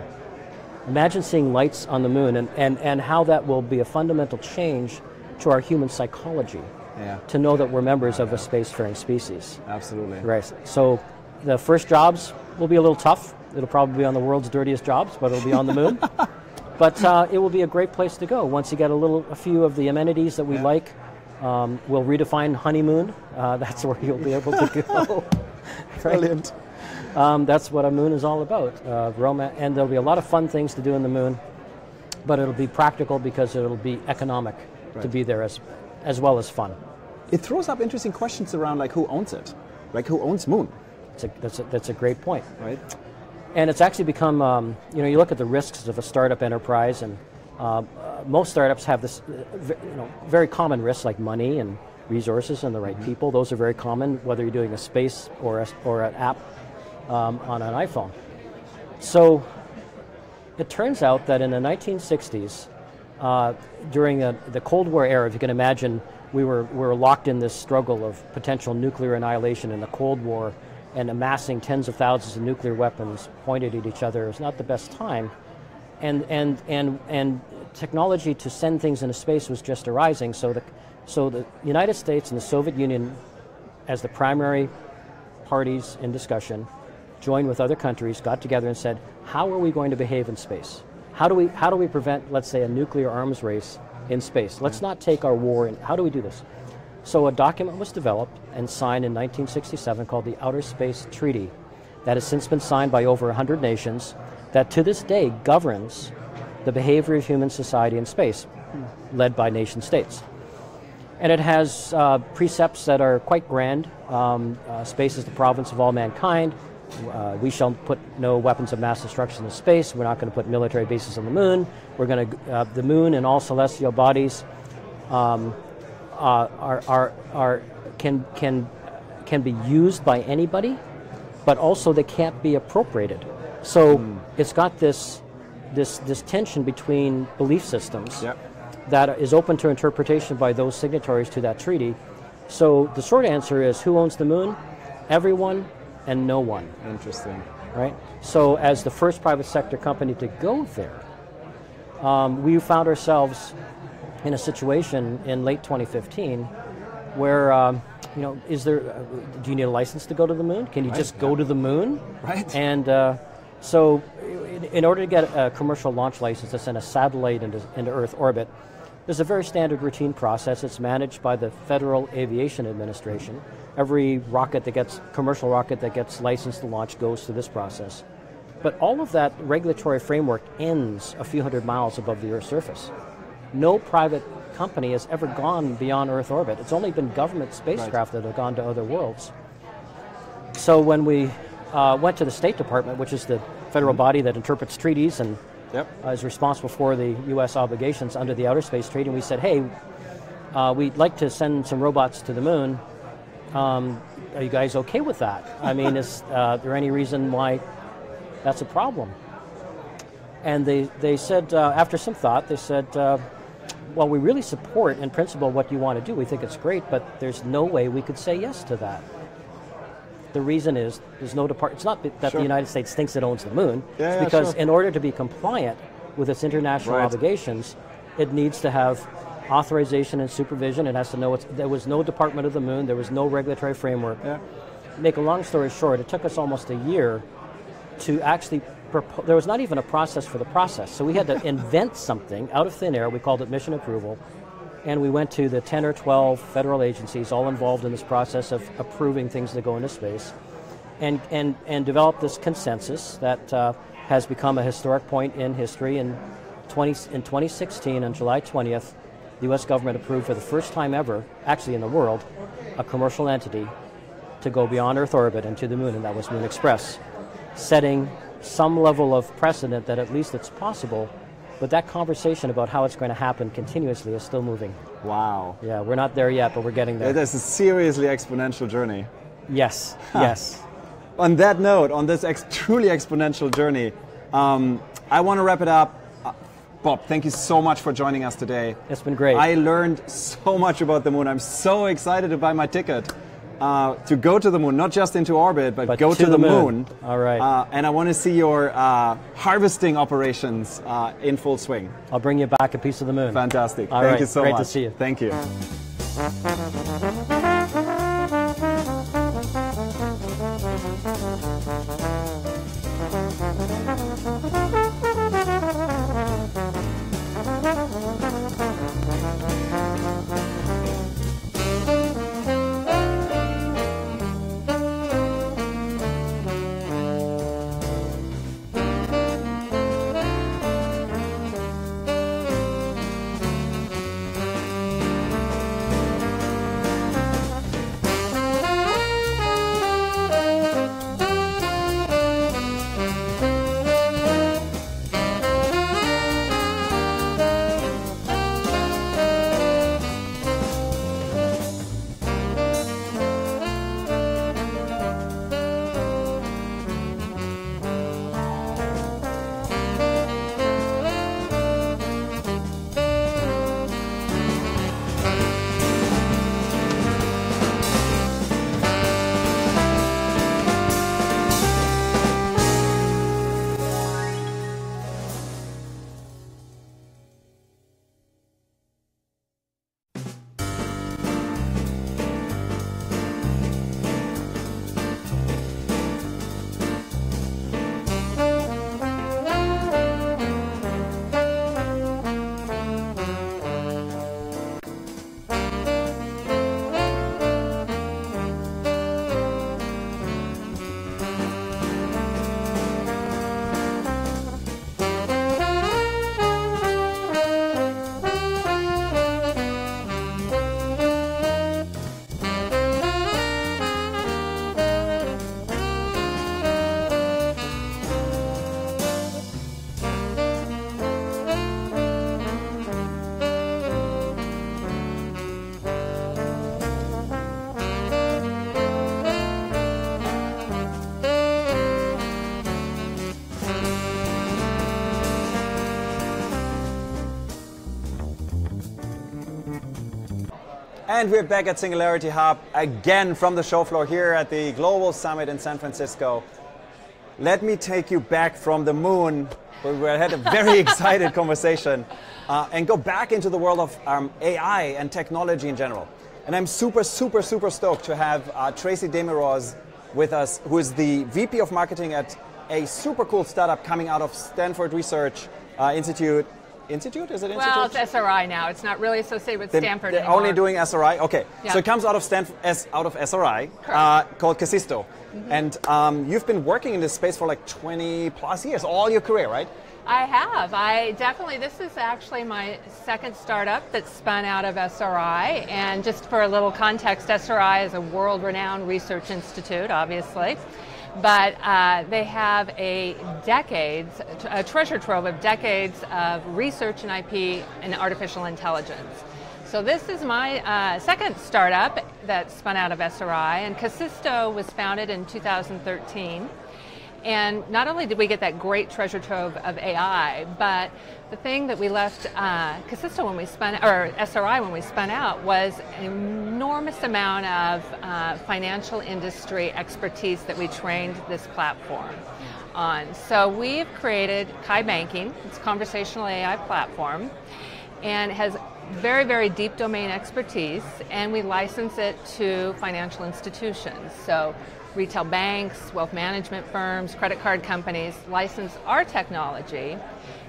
Imagine seeing lights on the moon and, and, and how that will be a fundamental change to our human psychology yeah to know that we're members of a spacefaring species. absolutely Right. So the first jobs will be a little tough. It'll probably be on the world's dirtiest jobs, but it'll be on the moon. *laughs* but uh, it will be a great place to go once you get a little, a few of the amenities that we Yeah. like. Um, we'll redefine honeymoon. Uh, *laughs* that's where you'll be able to go. *laughs* Right? brilliant Um, that's what a moon is all about. Uh, Roma, and there'll be a lot of fun things to do in the moon, but it'll be practical because it'll be economic to be there as, as well as fun. it throws up interesting questions around like who owns it like who owns moon That's a, that's a, that's a great point. right And it's actually become, um, you know, you look at the risks of a startup enterprise, and uh, uh, most startups have this, uh, you know, very common risks like money and resources and the right people. Those are very common, whether you're doing a space or, a, or an app um, on an iPhone. So it turns out that in the 1960s, uh, during a, the Cold War era, if you can imagine, we were, we were locked in this struggle of potential nuclear annihilation in the Cold War and amassing tens of thousands of nuclear weapons pointed at each other is not the best time. And, and, and, and technology to send things into space was just arising, so the, so the United States and the Soviet Union, as the primary parties in discussion, joined with other countries, got together and said, how are we going to behave in space? How do we, how do we prevent, let's say, a nuclear arms race in space? Let's not take our war in. How do we do this? So a document was developed and signed in 1967 called the Outer Space Treaty that has since been signed by over 100 nations that to this day governs the behavior of human society in space, led by nation states. And it has uh, precepts that are quite grand. Um, uh, space is the province of all mankind. Uh, we shall put no weapons of mass destruction in space. We're not going to put military bases on the moon. We're going to, uh, the moon and all celestial bodies um, uh, are, are, are, can, can, can be used by anybody, but also they can't be appropriated. So mm. it's got this, this, this tension between belief systems yep. that is open to interpretation by those signatories to that treaty. So the short answer is who owns the moon? Everyone and no one. Interesting. Right? So, as the first private sector company to go there, um, we found ourselves in a situation in late 2015 where, um, you know, is there, uh, do you need a license to go to the moon? Can you right. just go to the moon? Right. And uh, so, in, in, order to get a commercial launch license to send a satellite into, into Earth orbit, there's a very standard routine process. It's managed by the Federal Aviation Administration. Every rocket that gets, commercial rocket that gets licensed to launch goes through this process. But all of that regulatory framework ends a few hundred miles above the Earth's surface. No private company has ever gone beyond Earth orbit. It's only been government spacecraft right. that have gone to other worlds. So when we uh, went to the State Department, which is the federal body that interprets treaties and yep. uh, is responsible for the U.S. obligations under the Outer Space Treaty, and we said, hey, uh, we'd like to send some robots to the moon. Um, are you guys okay with that? I *laughs* mean, is uh, there any reason why that's a problem? And they, they said, uh, after some thought, they said, uh, well, we really support in principle what you want to do. We think it's great, but there's no way we could say yes to that. The reason is there's no department. It's not that sure. the United States thinks it owns the moon. Yeah, it's yeah, because sure. in order to be compliant with its international right. obligations, it needs to have authorization and supervision. It has to know there was no Department of the Moon, there was no regulatory framework. Yeah. Make a long story short, it took us almost a year to actually there was not even a process for the process. So we had to *laughs* invent something out of thin air. We called it mission approval. And we went to the 10 or 12 federal agencies, all involved in this process of approving things that go into space, and, and, and developed this consensus that uh, has become a historic point in history. In, 20, in 2016, on July 20th, the US government approved for the first time ever, actually in the world, a commercial entity to go beyond Earth orbit and to the moon, and that was Moon Express, setting some level of precedent that at least it's possible. But that conversation about how it's going to happen continuously is still moving. Wow. Yeah, we're not there yet, but we're getting there. It is a seriously exponential journey. Yes, yes. on that note, on this ex- truly exponential journey, um, I want to wrap it up Bob, thank you so much for joining us today. It's been great. I learned so much about the moon. I'm so excited to buy my ticket uh, to go to the moon, not just into orbit, but, but go to, to the, the moon. moon. All right. Uh, and I want to see your uh, harvesting operations uh, in full swing. I'll bring you back a piece of the moon. Fantastic. All thank right. you so great much. Great to see you. Thank you. And we're back at Singularity Hub again from the show floor here at the Global Summit in San Francisco. Let me take you back from the moon, where we had a very *laughs* excited conversation, uh, and go back into the world of um, AI and technology in general. And I'm super, super, super stoked to have uh, Tracy DeMiroz with us, who is the VP of Marketing at a super cool startup coming out of Stanford Research uh, Institute institute? Is it institute? Well, it's SRI now. It's not really associated with they, Stanford they're anymore. only doing SRI. Okay, Yeah. so it comes out of Stanford, S, out of SRI, uh, called Kasisto, Mm-hmm. and um, you've been working in this space for like 20 plus years, all your career, right? I have. I definitely, this is actually my second startup that spun out of SRI. And just for a little context, SRI is a world renowned research institute, obviously. But uh, they have a decades, a treasure trove of decades of research in IP and artificial intelligence. So this is my uh, second startup that spun out of SRI, and Kasisto was founded in 2013. And not only did we get that great treasure trove of AI, but the thing that we left uh, when we spun, or SRI when we spun out, was an enormous amount of uh, financial industry expertise that we trained this platform on. So we've created Kai Banking. It's a conversational AI platform, and has very, very deep domain expertise, and we license it to financial institutions. So retail banks, wealth management firms, credit card companies license our technology.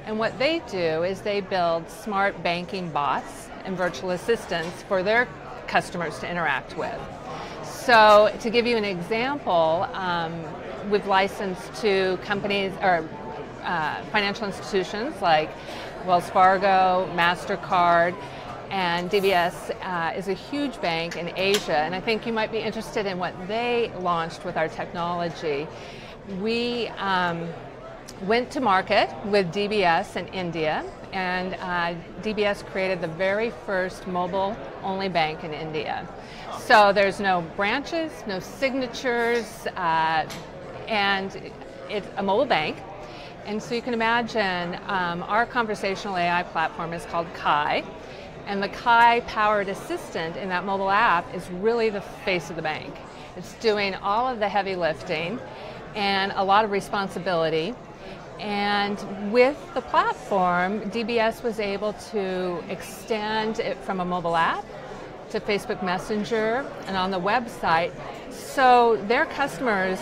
And what they do is they build smart banking bots and virtual assistants for their customers to interact with. So, to give you an example, um, we've licensed to companies or uh, financial institutions like Wells Fargo, MasterCard, and DBS uh, is a huge bank in Asia, and I think you might be interested in what they launched with our technology. We um, went to market with DBS in India, and uh, DBS created the very first mobile only bank in India. So there's no branches, no signatures, uh, and it's a mobile bank. And so you can imagine um, our conversational AI platform is called Kai. And the Kai powered assistant in that mobile app is really the face of the bank. It's doing all of the heavy lifting and a lot of responsibility. And with the platform, DBS was able to extend it from a mobile app to Facebook Messenger and on the website. So their customers,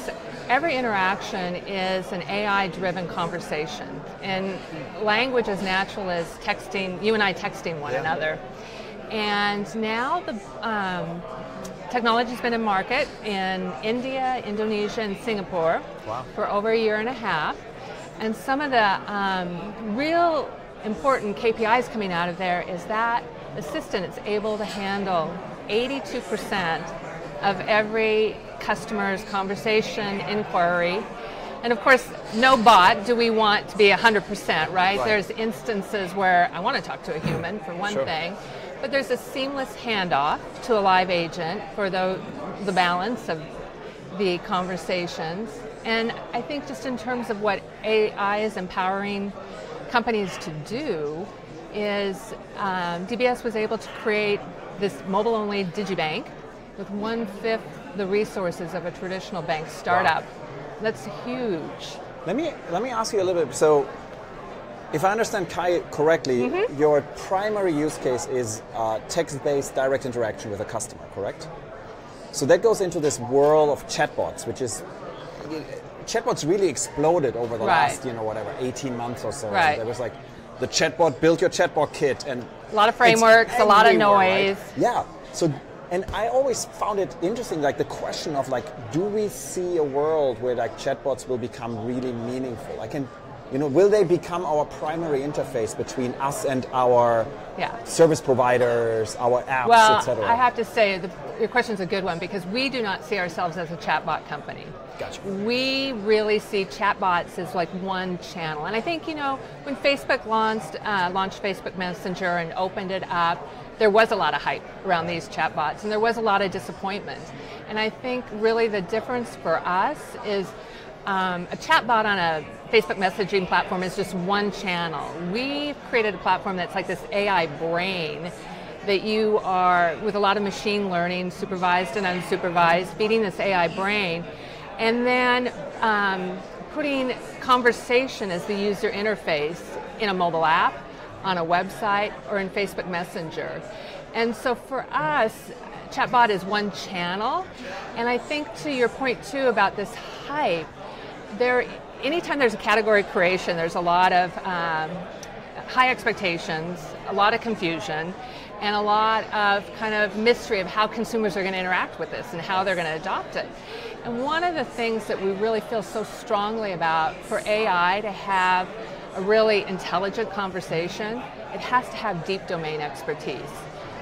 every interaction is an AI driven conversation. And language as natural as texting, you and I texting one another. And now the um, technology's been in market in India, Indonesia, and Singapore for over a year and a half. And some of the um, real important KPIs coming out of there is that assistant is able to handle 82% of every customer's conversation, inquiry. And of course, no bot do we want to be 100%, right? There's instances where I want to talk to a human for one Sure. thing, but there's a seamless handoff to a live agent for the, the balance of the conversations. And I think just in terms of what AI is empowering companies to do is um, DBS was able to create this mobile-only digibank with one-fifth the resources of a traditional bank startup. That's huge. Let me let me ask you a little bit. So, if I understand Kai correctly, Mm-hmm. your primary use case is uh, text-based direct interaction with a customer, correct? So that goes into this world of chatbots, which is chatbots really exploded over the Right. last, you know, whatever, 18 months or so. Right. There was like the chatbot, build your chatbot kit, and A lot of frameworks, a lot of everywhere, right? noise. Yeah. So, and I always found it interesting, like the question of like, do we see a world where like chatbots will become really meaningful? Like, and you know, will they become our primary interface between us and our Yeah. service providers, our apps, Well, etc.? I have to say, the, your question's a good one because we do not see ourselves as a chatbot company. Gotcha. We really see chatbots as like one channel. And I think, you know, when Facebook launched, uh, launched Facebook Messenger and opened it up, there was a lot of hype around these chatbots and there was a lot of disappointment. And I think really the difference for us is um, a chatbot on a Facebook messaging platform is just one channel. We've created a platform that's like this AI brain that you are, with a lot of machine learning, supervised and unsupervised, feeding this AI brain, and then um, putting conversation as the user interface in a mobile app, on a website, or in Facebook Messenger. And so for us, chatbot is one channel, and I think to your point too about this hype, there, anytime there's a category creation, there's a lot of um, high expectations, a lot of confusion, and a lot of kind of mystery of how consumers are going to interact with this and how they're going to adopt it. And one of the things that we really feel so strongly about for AI to have a really intelligent conversation, it has to have deep domain expertise.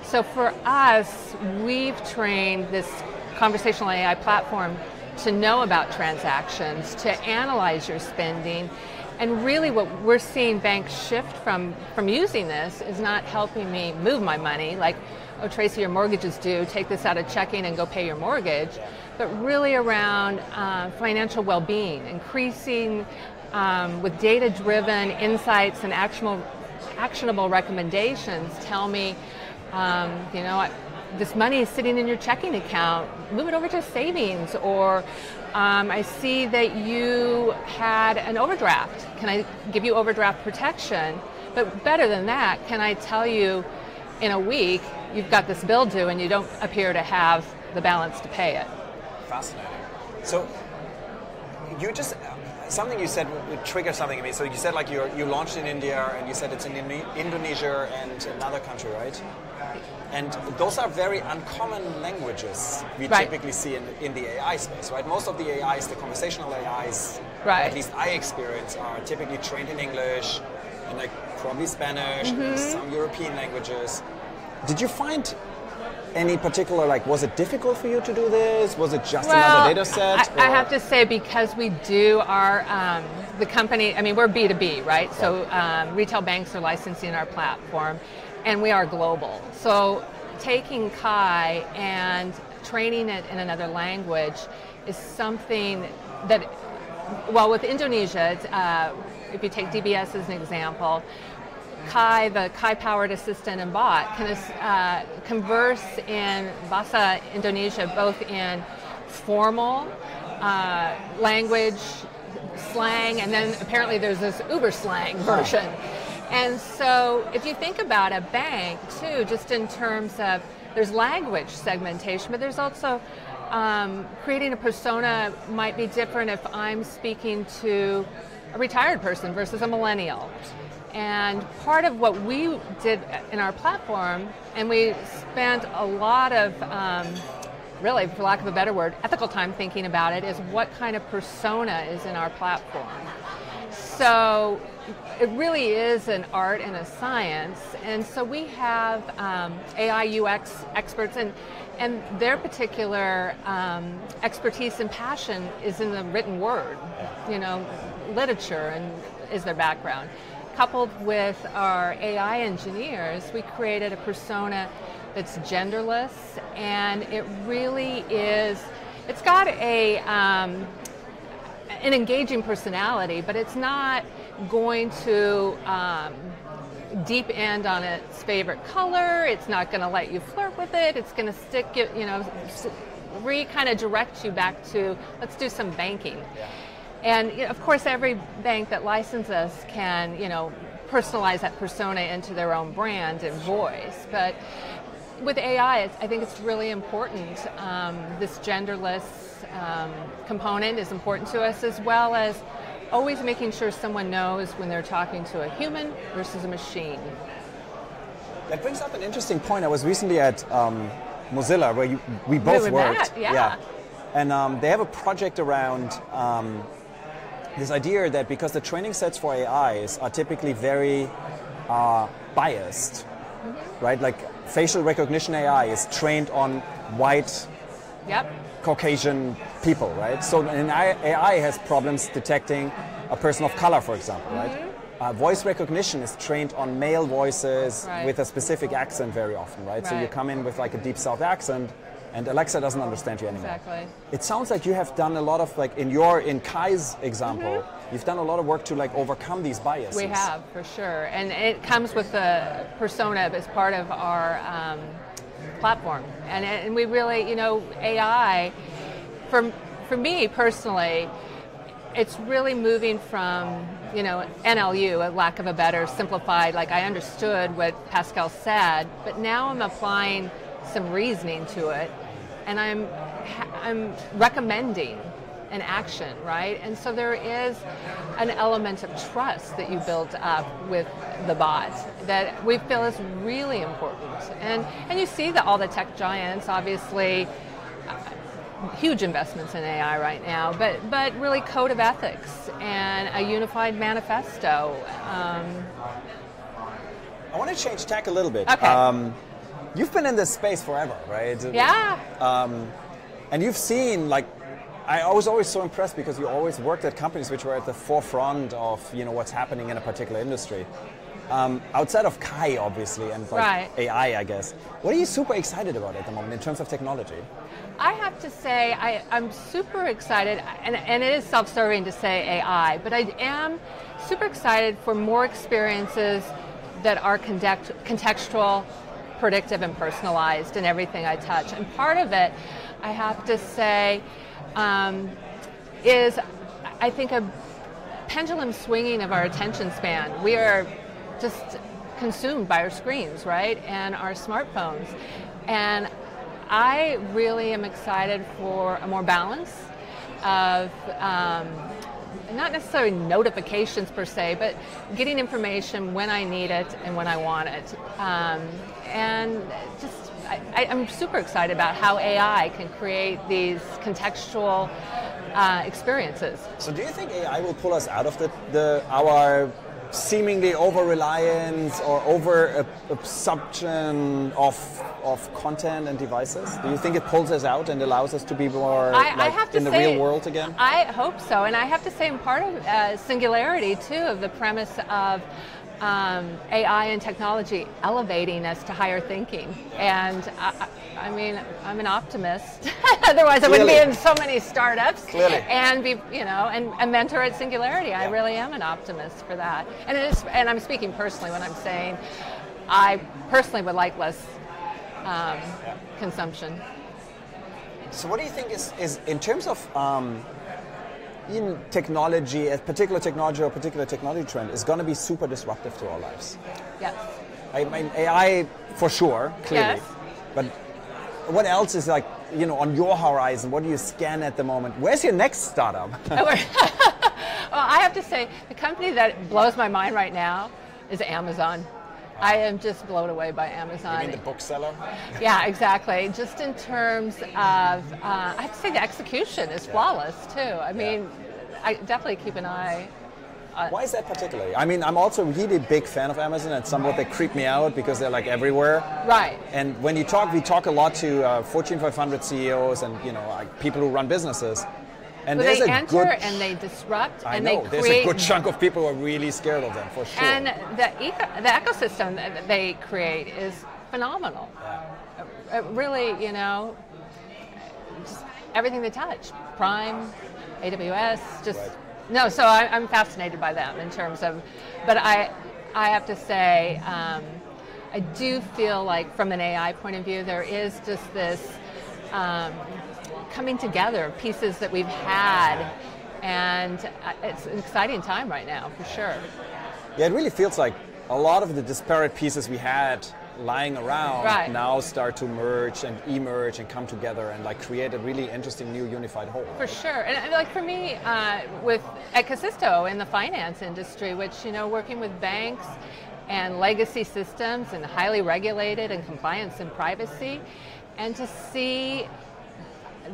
So for us, we've trained this conversational AI platform to know about transactions, to analyze your spending, and really what we're seeing banks shift from, from using this is not helping me move my money, like, oh Tracy, your mortgage is due, take this out of checking and go pay your mortgage, but really around uh, financial well-being, increasing um, with data-driven insights and actionable, actionable recommendations tell me, um, you know, this money is sitting in your checking account, move it over to savings, or um, I see that you had an overdraft. Can I give you overdraft protection? But better than that, can I tell you in a week you've got this bill due and you don't appear to have the balance to pay it? Fascinating. So you just something you said would trigger something in me. So you said like you you launched in India and you said it's in Indonesia and another country, right? And those are very uncommon languages we right. typically see in, in the AI space, right? Most of the AIs, the conversational AIs, right. at least I experience, are typically trained in English and like probably Spanish, mm-hmm. some European languages. Did you find any particular like was it difficult for you to do this? Was it just well, another data set I, I, have to say because we do our um, the company i mean we're b2b right? So um, retail banks are licensing our platform and we are global. So taking Kai and training it in another language is something that, well, with Indonesia, uh, if you take DBS as an example, Kai, the Kai-powered assistant and bot, can uh, converse in Bahasa Indonesia both in formal uh, language, slang, and then apparently there's this Uber slang version. And so if you think about a bank too, just in terms of there's language segmentation, but there's also um, creating a persona might be different if I'm speaking to a retired person versus a millennial. And part of what we did in our platform, and we spent a lot of, um, really, for lack of a better word, ethical time thinking about it, is what kind of persona is in our platform. So it really is an art and a science, and so we have um, AI UX experts, and and their particular um, expertise and passion is in the written word, you know, literature, and is their background. Coupled with our AI engineers, we created a persona that's genderless, and it really is. It's got a um, an engaging personality, but it's not going to um, deep end on its favorite color. It's not going to let you flirt with it. It's going to stick you, you know, re kind of direct you back to let's do some banking. Yeah. And you know, of course, every bank that licenses us can, you know, personalize that persona into their own brand and voice. But with AI, I think it's really important. Um, this genderless um, component is important to us, as well as always making sure someone knows when they're talking to a human versus a machine. That brings up an interesting point. I was recently at um, Mozilla, where you, we both we worked. yeah. yeah. And um, they have a project around um, this idea that because the training sets for AIs are typically very uh, biased, mm-hmm. right? Like facial recognition AI is trained on white, yep. Caucasian people, right? So an AI has problems detecting a person of color, for example, right? Mm-hmm. Uh, voice recognition is trained on male voices right. with a specific accent very often, right? right? So you come in with like a deep South accent, and Alexa doesn't understand you anymore. Exactly. It sounds like you have done a lot of like in your in Kai's example, you've done a lot of work to like overcome these biases. We have, for sure. And it comes with the persona as part of our um, platform. And, and we really, you know, AI, for, for me personally, it's really moving from, you know, NLU, a lack of a better simplified, like I understood what Pascal said, but now I'm applying some reasoning to it and I'm, I'm recommending an action, right? And so there is an element of trust that you build up with the bot that we feel is really important. And and you see that all the tech giants, obviously, uh, huge investments in AI right now, but but really code of ethics and a unified manifesto. Um, I want to change tack a little bit. Okay. Um, you've been in this space forever, right? yeah. Um, and you've seen like I was always so impressed because you always worked at companies which were at the forefront of you know what's happening in a particular industry. Um, outside of Kai, obviously, and like Right. AI, I guess. What are you super excited about at the moment in terms of technology? I have to say, I, I'm super excited, and, and it is self serving to say AI, but I am super excited for more experiences that are conduct, contextual, predictive, and personalized in everything I touch. And part of it, I have to say, um, is I think a pendulum swinging of our attention span. We are just consumed by our screens, right, and our smartphones. And I really am excited for a more balance of um, not necessarily notifications per se, but getting information when I need it and when I want it. Um, and just, I, I- I'm super excited about how AI can create these contextual uh, experiences. So, do you think AI will pull us out of the, the our seemingly over reliance or over absorption of of content and devices? Do you think it pulls us out and allows us to be more I, I like, have to in the say, real world again? I hope so, and I have to say, I'm part of uh, singularity too of the premise of um, AI and technology elevating us to higher thinking. And I, I mean, I'm an optimist. *laughs* Otherwise, I wouldn't be in so many startups Clearly. and be, you know, and a mentor at Singularity. I really am an optimist for that. And it is, and I'm speaking personally when I'm saying I personally would like less um, consumption. So, what do you think is, is in terms of um, in technology, a particular technology or a particular technology trend is going to be super disruptive to our lives? Yes. I mean, AI for sure, clearly. Yes. But what else is like, you know, on your horizon? What do you scan at the moment? Where's your next startup? *laughs* well, I have to say, the company that blows my mind right now is Amazon. I am just blown away by Amazon. The bookseller? *laughs* yeah, exactly. Just in terms of, uh, I have to say, the execution is flawless too. I mean, I definitely keep an eye. Why is that particularly? I mean, I'm also a really big fan of Amazon, and somewhat they creep me out because they're like everywhere. Right. And when you talk, we talk a lot to uh, Fortune 500 CEOs and you know like people who run businesses. And there's they enter good, and they disrupt I and know they there's create a good chunk of people who are really scared of them for sure. And the, eco- the ecosystem that they create is phenomenal. It really, you know, just everything they touch. Prime, AWS, just Right. no. So I, I'm fascinated by them in terms of, but I, I have to say, um, I do feel like from an AI point of view, there is just this um, coming together pieces that we've had. And uh, it's an exciting time right now, for sure. Yeah, it really feels like a lot of the disparate pieces we had lying around Right. now start to merge and emerge and come together and like create a really interesting new unified whole. For sure, and like for me, uh, with at Kasisto in the finance industry, which you know, working with banks and legacy systems and highly regulated and compliance and privacy, and to see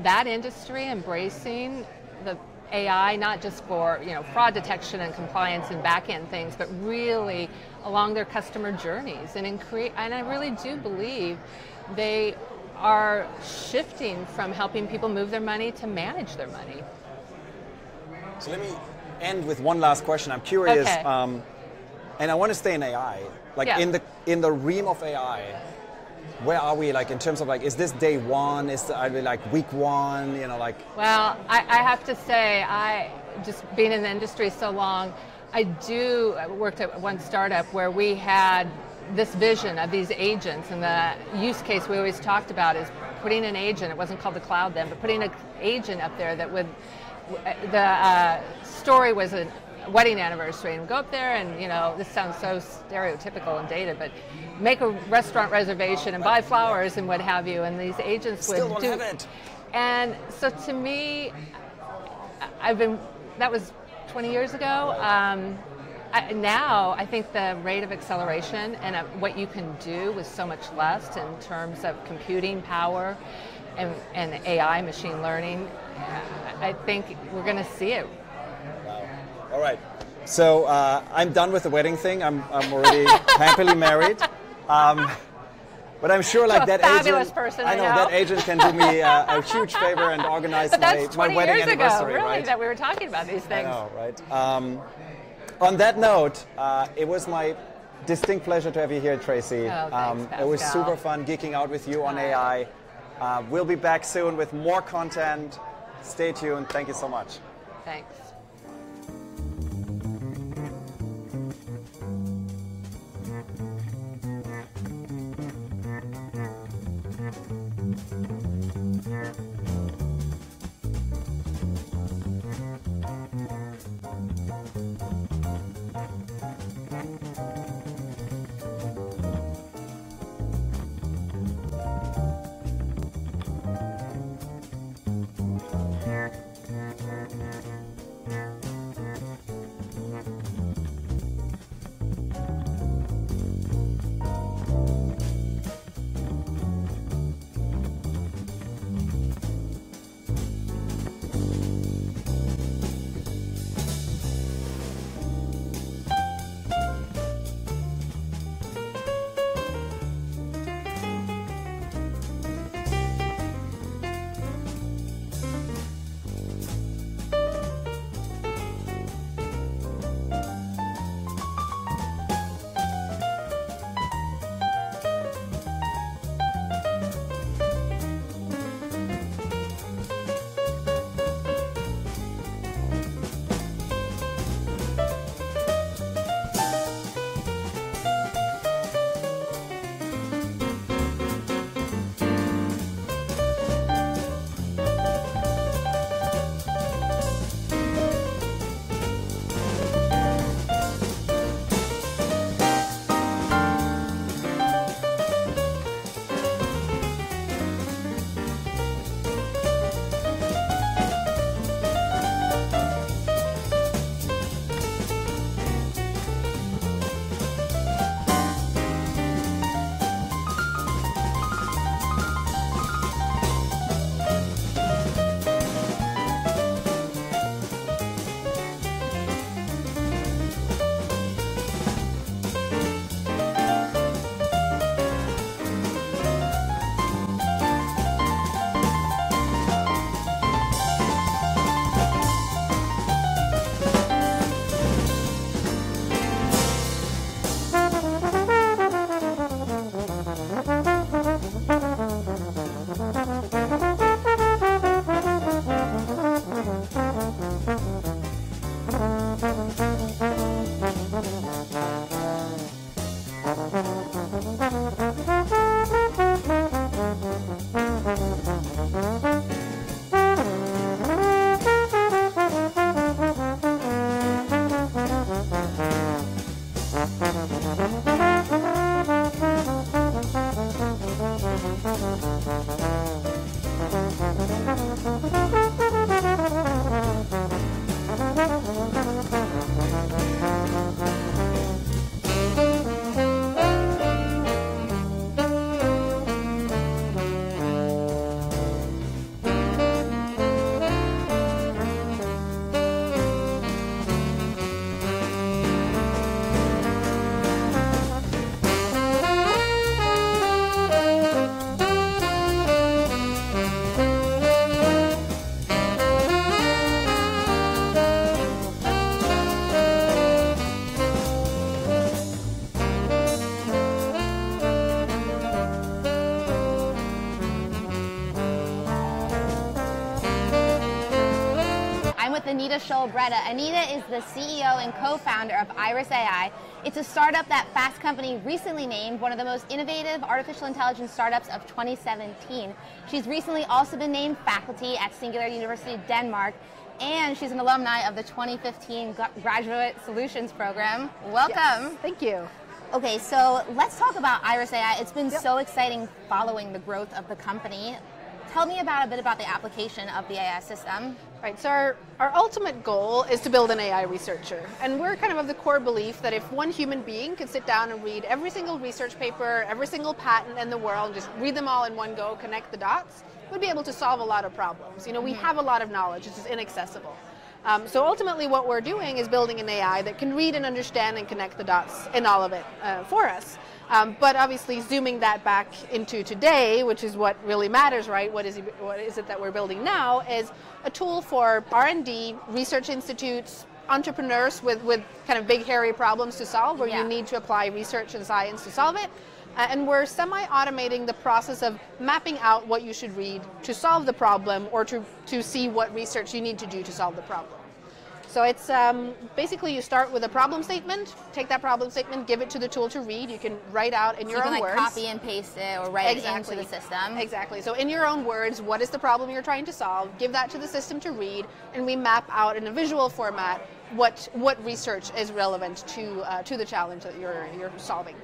that industry embracing the AI not just for you know fraud detection and compliance and back end things, but really along their customer journeys and in. And I really do believe they are shifting from helping people move their money to manage their money. So let me end with one last question. I'm curious, Okay. um, and I want to stay in AI. Like Yeah. in the in the realm of AI, where are we like in terms of like is this day one is are we like week one you know like Well, I, I have to say, I just being in the industry so long, I do I worked at one startup where we had this vision of these agents, and the use case we always talked about is putting an agent. It wasn't called the cloud then, but putting an agent up there that would. The uh, story was a wedding anniversary, and go up there and you know this sounds so stereotypical and dated, but make a restaurant reservation and buy flowers and what have you, and these agents Still would don't do. have it. And so to me, I've been, that was 20 years ago. Um, I, now I think the rate of acceleration and uh, what you can do with so much less in terms of computing power and, and AI, machine learning, I think we're going to see it. All right so uh, i'm done with the wedding thing i'm, I'm already *laughs* happily married um, but I'm sure, like that fabulous agent, person, I I know, that agent can do me uh, a huge favor and organize But my, that's my 20 wedding years ago, anniversary, really, right? that we were talking about these I things. know, right? Um, on that note, uh, it was my distinct pleasure to have you here, Tracy. Oh, thanks, um, it was super fun geeking out with you on AI. Uh, we'll be back soon with more content. Stay tuned. Thank you so much. Thanks. Anita Schjøll Brede. Anita is the CEO and co-founder of Iris AI. It's a startup that Fast Company recently named one of the most innovative artificial intelligence startups of 2017. She's recently also been named faculty at Singularity University Denmark, and she's an alumni of the 2015 Graduate Solutions Program. Welcome. Yes, thank you. Okay, so let's talk about Iris AI. It's been yep. so exciting following the growth of the company. Tell me about a bit about the application of the AI system. Right, so our, our ultimate goal is to build an AI researcher. And we're kind of of the core belief that if one human being could sit down and read every single research paper, every single patent in the world, just read them all in one go, connect the dots, we'd be able to solve a lot of problems. You know, we mm-hmm. have a lot of knowledge, it's just inaccessible. Um, so ultimately what we're doing is building an AI that can read and understand and connect the dots in all of it uh, for us. Um, but obviously, zooming that back into today, which is what really matters, right? What is, it, what is it that we're building now? Is a tool for R&D, research institutes, entrepreneurs with, with kind of big hairy problems to solve, where yeah. you need to apply research and science to solve it. Uh, and we're semi-automating the process of mapping out what you should read to solve the problem, or to to see what research you need to do to solve the problem. So it's um, basically you start with a problem statement, take that problem statement, give it to the tool to read. You can write out in so your you own like, words. Copy and paste it or write exactly. it into the system. Exactly. So in your own words, what is the problem you're trying to solve? Give that to the system to read, and we map out in a visual format what what research is relevant to uh, to the challenge that you're you're solving.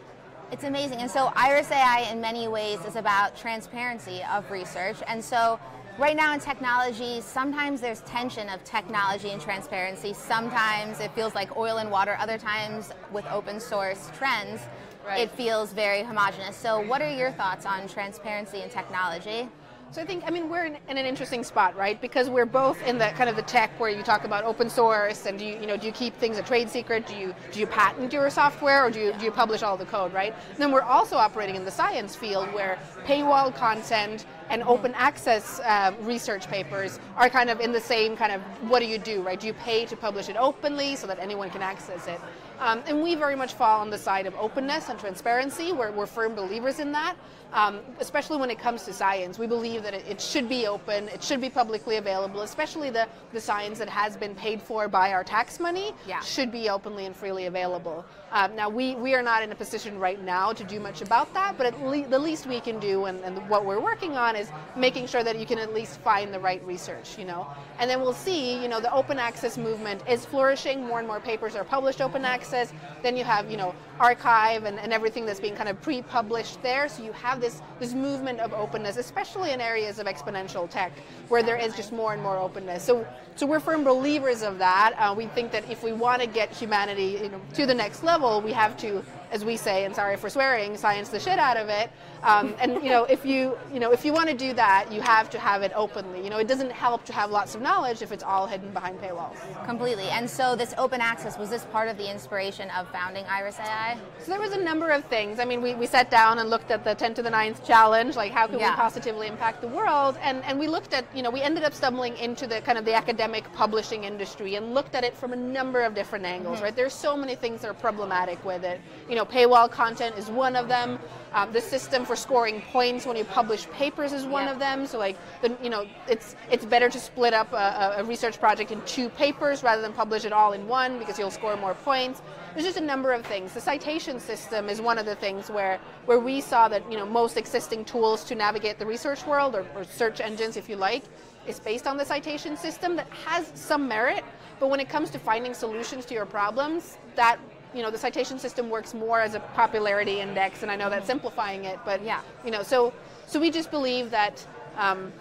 It's amazing. And so Iris AI in many ways is about transparency of research. And so right now in technology, sometimes there's tension of technology and transparency. Sometimes it feels like oil and water. Other times, with open source trends, right. it feels very homogenous. So, what are your thoughts on transparency and technology? So I think, I mean, we're in, in, an interesting spot, right? Because we're both in the kind of the tech where you talk about open source and do you, you know, do you keep things a trade secret? Do you do you patent your software or do you, do you publish all the code, right? And then we're also operating in the science field where paywall content and open access uh, research papers are kind of in the same kind of what do you do, right? Do you pay to publish it openly so that anyone can access it? Um, and we very much fall on the side of openness and transparency. We're, we're firm believers in that, um, especially when it comes to science. We believe that it, it, should be open, it should be publicly available, especially the, the science that has been paid for by our tax money yeah. should be openly and freely available. Um, now, we, we are not in a position right now to do much about that, but at le- the least we can do and, and what we're working on is making sure that you can at least find the right research, you know. And then we'll see, you know, the open access movement is flourishing. More and more papers are published open access. Then you have, you know, arXiv and, and everything that's being kind of pre-published there. So you have this, this movement of openness, especially in areas of exponential tech, where there is just more and more openness. So, so we're firm believers of that. Uh, we think that if we want to get humanity you know, to the next level, we have to, as we say, and sorry for swearing, science the shit out of it. Um, and you know, if you you know if you want to do that, you have to have it openly. You know, it doesn't help to have lots of knowledge if it's all hidden behind paywalls. Completely. And so this open access was this part of the inspiration of founding Iris AI? So there was a number of things. I mean, we, we sat down and looked at the 10 to the 9th challenge, like how can yeah. we positively impact the world? And and we looked at you know we ended up stumbling into the kind of the academic publishing industry and looked at it from a number of different angles. Mm-hmm. Right? There's so many things that are problematic with it. You know, paywall content is one of them. Um, the system for scoring points when you publish papers is one yeah. of them. So like, the, you know, it's it's better to split up a, a, research project in two papers rather than publish it all in one because you'll score more points. There's just a number of things. The citation system is one of the things where where we saw that you know most existing tools to navigate the research world or, or search engines, if you like, is based on the citation system that has some merit. But when it comes to finding solutions to your problems, that you know the citation system works more as a popularity index, and I know that's simplifying it, but yeah, you know, so so we just believe that um,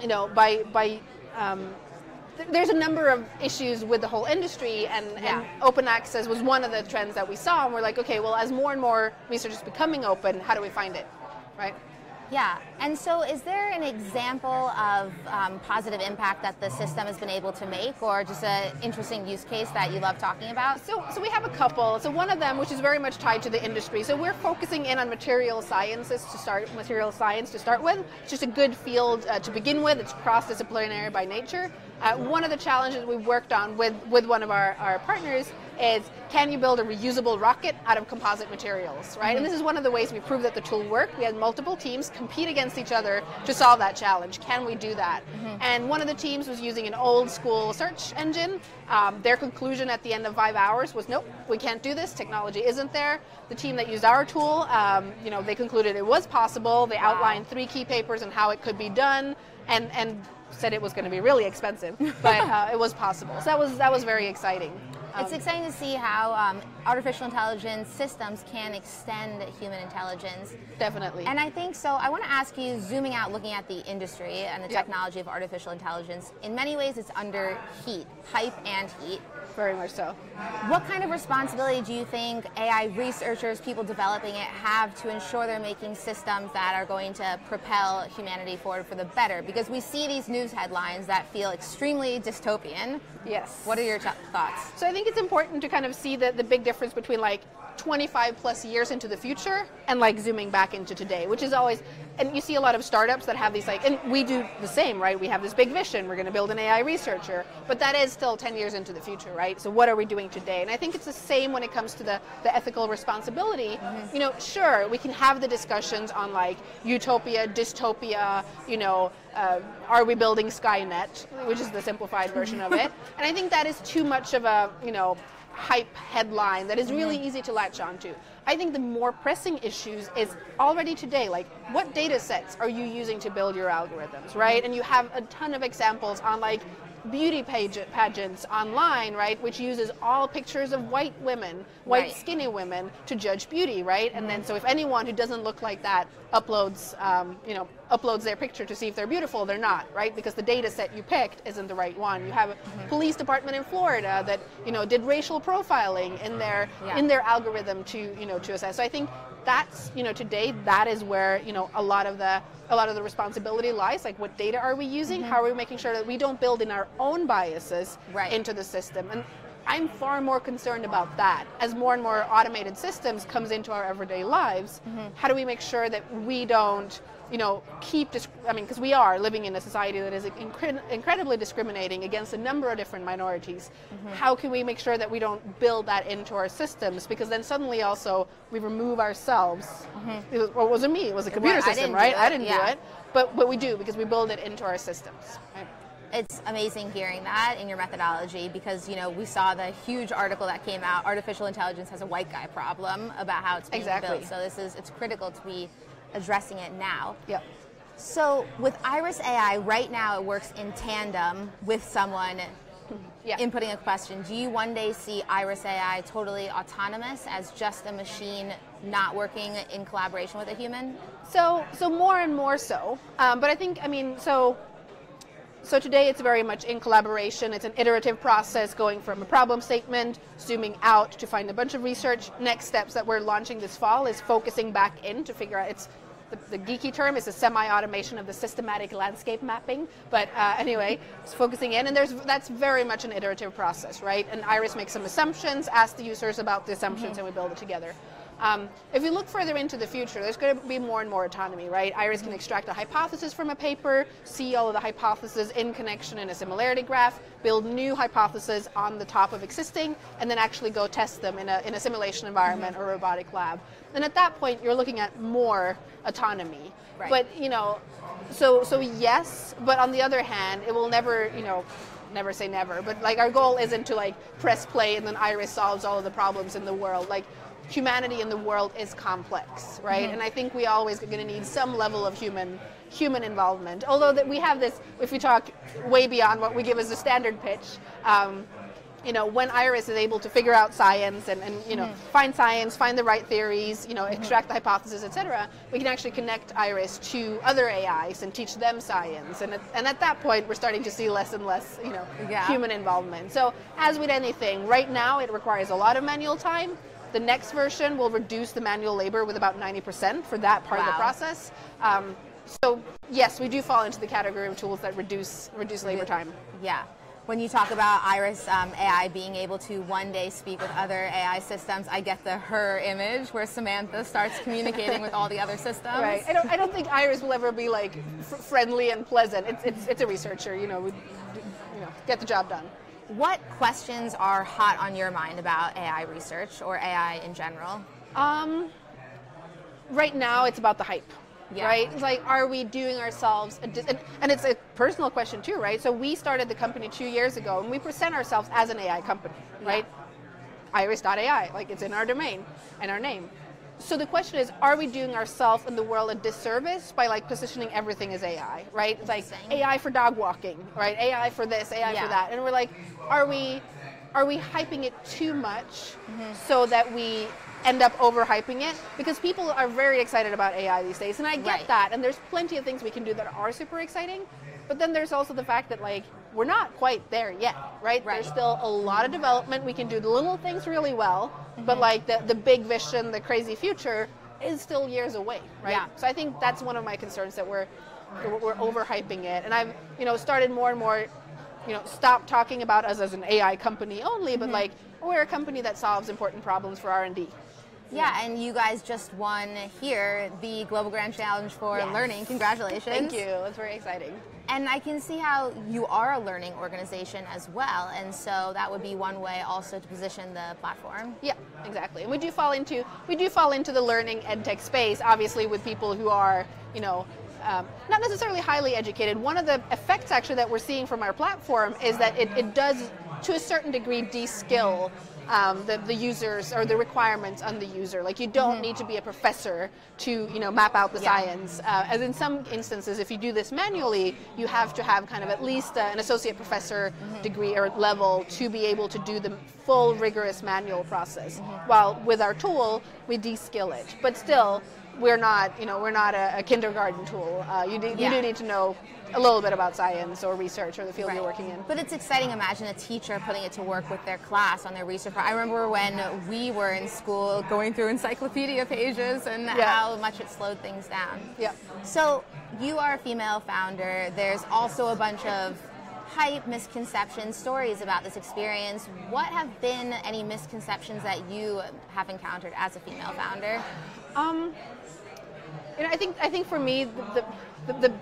you know by by um, th- there's a number of issues with the whole industry, and, yeah. and open access was one of the trends that we saw, and we're like, okay, well, as more and more research is becoming open, how do we find it, right? Yeah, and so is there an example of um, positive impact that the system has been able to make, or just an interesting use case that you love talking about? So, so we have a couple. So one of them, which is very much tied to the industry. So we're focusing in on material sciences to start, material science to start with. It's just a good field uh, to begin with. It's cross-disciplinary by nature. Uh, one of the challenges we worked on with, with one of our, our partners is can you build a reusable rocket out of composite materials, right? And this is one of the ways we prove that the tool worked. We had multiple teams compete against each other to solve that challenge. Can we do that? And one of the teams was using an old school search engine. Um, their conclusion at the end of five hours was, nope, we can't do this. Technology isn't there. The team that used our tool, um, you know, they concluded it was possible. They outlined three key papers and how it could be done, and and said it was going to be really expensive, *laughs* but uh, it was possible. So that was that was very exciting. It's Um, exciting to see how um, artificial intelligence systems can extend human intelligence. Definitely. And I think so. I want to ask you, zooming out, looking at the industry and the Yeah. technology of artificial intelligence, in many ways it's under heat, hype and heat. Very much so. What kind of responsibility do you think AI researchers, people developing it, have to ensure they're making systems that are going to propel humanity forward for the better? Because we see these news headlines that feel extremely dystopian. Yes. What are your t- thoughts? So I think it's important to kind of see the, the big difference between like 25 plus years into the future and like zooming back into today, which is always, and you see a lot of startups that have these like, and we do the same, right? We have this big vision, we're going to build an AI researcher, but that is still 10 years into the future, right? So what are we doing today? And I think it's the same when it comes to the, the ethical responsibility. You know, sure, we can have the discussions on like utopia, dystopia, you know, uh, are we building Skynet, which is the simplified version of it. And I think that is too much of a, you know, hype headline that is mm-hmm. really easy to latch onto. I think the more pressing issues is already today, like what data sets are you using to build your algorithms, right? And you have a ton of examples on like beauty page pageants online, right, which uses all pictures of white women, white Right. skinny women to judge beauty, right? And then so if anyone who doesn't look like that uploads, um, you know, uploads their picture to see if they're beautiful, they're not, right? Because the data set you picked isn't the right one. You have a police department in Florida that you know did racial profiling in their Yeah. in their algorithm to you know to assess. So I think that's you know today that is where you know a lot of the a lot of the responsibility lies. Like what data are we using? Mm-hmm. How are we making sure that we don't build in our own biases Right. into the system? And I'm far more concerned about that. As more and more automated systems comes into our everyday lives, mm-hmm. how do we make sure that we don't, you know, keep, dis- I mean, because we are living in a society that is incre- incredibly discriminating against a number of different minorities. Mm-hmm. How can we make sure that we don't build that into our systems? Because then suddenly also we remove ourselves. Mm-hmm. It was, well, it wasn't me, it was a computer Well, I system, didn't right? do I didn't yeah. do it. But, but we do because we build it into our systems. Right? It's amazing hearing that in your methodology because you know we saw the huge article that came out. Artificial intelligence has a white guy problem about how it's being Exactly. built. So this is it's critical to be addressing it now. Yep. So with Iris AI, right now it works in tandem with someone *laughs* Yeah. inputting a question. Do you one day see Iris AI totally autonomous as just a machine not working in collaboration with a human? So, so more and more so. Um, but I think, I mean, so, so today it's very much in collaboration. It's an iterative process going from a problem statement, zooming out to find a bunch of research. Next steps that we're launching this fall is focusing back in to figure out it's. The, the geeky term is a semi-automation of the systematic landscape mapping, but uh, anyway, it's focusing in, and there's that's very much an iterative process, right? And Iris makes some assumptions, asks the users about the assumptions, and we build it together. Um, if you look further into the future, there's going to be more and more autonomy, right? Iris can extract a hypothesis from a paper, see all of the hypotheses in connection in a similarity graph, build new hypotheses on the top of existing, and then actually go test them in a, in a simulation environment or robotic lab. And at that point, you're looking at more autonomy. Right. But, you know, so, so yes, but on the other hand, it will never, you know, never say never, but like our goal isn't to like press play and then Iris solves all of the problems in the world. Like humanity in the world is complex, right? Mm-hmm. And I think we always are going to need some level of human human involvement. Although that we have this, if we talk way beyond what we give as a standard pitch. Um, you know, when Iris is able to figure out science and, and you know, mm-hmm. find science, find the right theories, you know, mm-hmm. extract the hypothesis, etc., we can actually connect Iris to other AIs and teach them science. And at, and at that point, we're starting to see less and less, you know, Yeah. human involvement. So as with anything, right now it requires a lot of manual time. The next version will reduce the manual labor with about 90% for that part of the process. Um, so yes, we do fall into the category of tools that reduce reduce labor time. Yeah. When you talk about Iris um, AI being able to one day speak with other AI systems, I get the her image where Samantha starts communicating with all the other *laughs* systems. Right. I don't. I don't think Iris will ever be like friendly and pleasant. It's, it's it's a researcher. You know, we, you know, get the job done. What questions are hot on your mind about AI research or AI in general? Um, right now, it's about the hype. Yeah. Right? It's like, are we doing ourselves, a dis- and, and it's a personal question too, right? So we started the company two years ago, and we present ourselves as an AI company, right? Iris.ai, like it's in our domain and our name. So the question is, are we doing ourselves and the world a disservice by like positioning everything as AI, right? It's like AI for dog walking, right? AI for this, AI Yeah. for that, and we're like, are we, are we hyping it too much Mm-hmm. so that we end up overhyping it? Because people are very excited about AI these days, and I get Right. that, and there's plenty of things we can do that are super exciting. But then there's also the fact that like we're not quite there yet, right? Right. There's still a lot of development. We can do the little things really well, but Mm-hmm. like the, the big vision, the crazy future is still years away, right? Yeah. So I think that's one of my concerns that we're we're overhyping it, and I've you know started more and more, you know, stop talking about us as an AI company only, but Mm-hmm. like we're a company that solves important problems for R and D. Yeah, and you guys just won here the Global Grand Challenge for Yes. Learning. Congratulations. Thank you. That's very exciting. And I can see how you are a learning organization as well, and so that would be one way also to position the platform. Yeah, exactly. And we do fall into we do fall into the learning ed tech space, obviously with people who are, you know, um, not necessarily highly educated. One of the effects actually that we're seeing from our platform is that it, it does, to a certain degree, de-skill um, the, the users or the requirements on the user. Like you don't need to be a professor to you know map out the Yeah. science. Uh, as in some instances, if you do this manually, you have to have kind of at least uh, an associate professor degree or level to be able to do the full rigorous manual process. While with our tool, we de-skill it, but still. We're not, you know, we're not a, a kindergarten tool. Uh, you, do, you do need to know a little bit about science or research or the field you're working in. But it's exciting. Imagine a teacher putting it to work with their class on their research. I remember when we were in school going through encyclopedia pages and Yeah. how much it slowed things down. Yeah. So you are a female founder. There's also a bunch of hype, misconceptions, stories about this experience. What have been any misconceptions that you have encountered as a female founder? Um, you know, I think I think for me the, the, the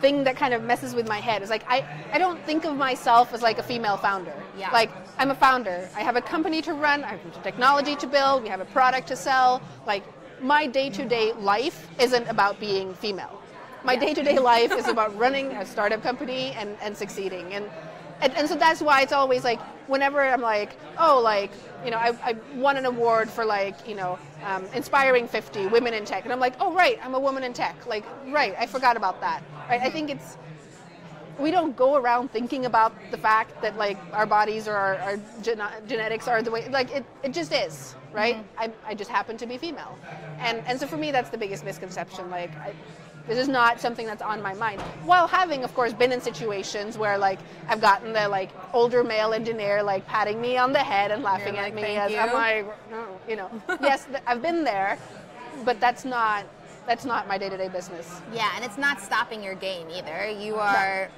thing that kind of messes with my head is like I, I don't think of myself as like a female founder. Yeah. Like I'm a founder. I have a company to run. I have technology to build. We have a product to sell. Like my day-to-day life isn't about being female. My Yeah. day-to-day life is *laughs* about running a startup company and, and succeeding. And, and and so that's why it's always like whenever I'm like, oh, like you know, I, I won an award for like you know, um, inspiring 50 women in tech, and I'm like, oh right, I'm a woman in tech. Like right, I forgot about that. Right, I think it's we don't go around thinking about the fact that like our bodies or our, our gene- genetics are the way like it, it just is right? I, I just happen to be female. And and so for me that's the biggest misconception. Like I, this is not something that's on my mind. While having of course been in situations where like i've gotten the like older male engineer like patting me on the head and laughing You're at like, me "Thank as i'm like no, you know. *laughs* Yes th- i've been there but that's not that's not my day-to-day business. Yeah, and it's not stopping your game either. You are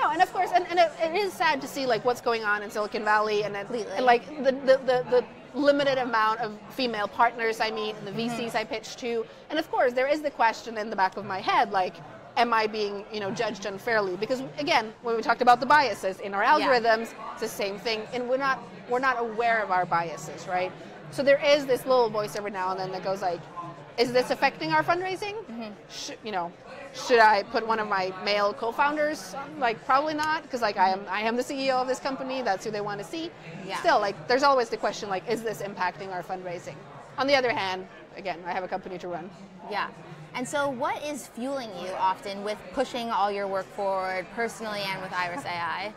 No, and of course, and, and it, it is sad to see like what's going on in Silicon Valley, and, it, and like the, the, the, the limited amount of female partners I meet, and the Mm-hmm. VCs I pitch to, and of course there is the question in the back of my head, like, am I being you know judged unfairly? Because again, when we talked about the biases in our Yeah. algorithms, it's the same thing, and we're not we're not aware of our biases, right? So there is this little voice every now and then that goes like, is this affecting our fundraising? Mm-hmm. Sh- you know, should I put one of my male co-founders? Like, probably not, because like I am, I am the CEO of this company. That's who they want to see. Yeah. Still, like, there's always the question, like, is this impacting our fundraising? On the other hand, again, I have a company to run. Yeah. And so, what is fueling you often with pushing all your work forward personally and with Iris AI?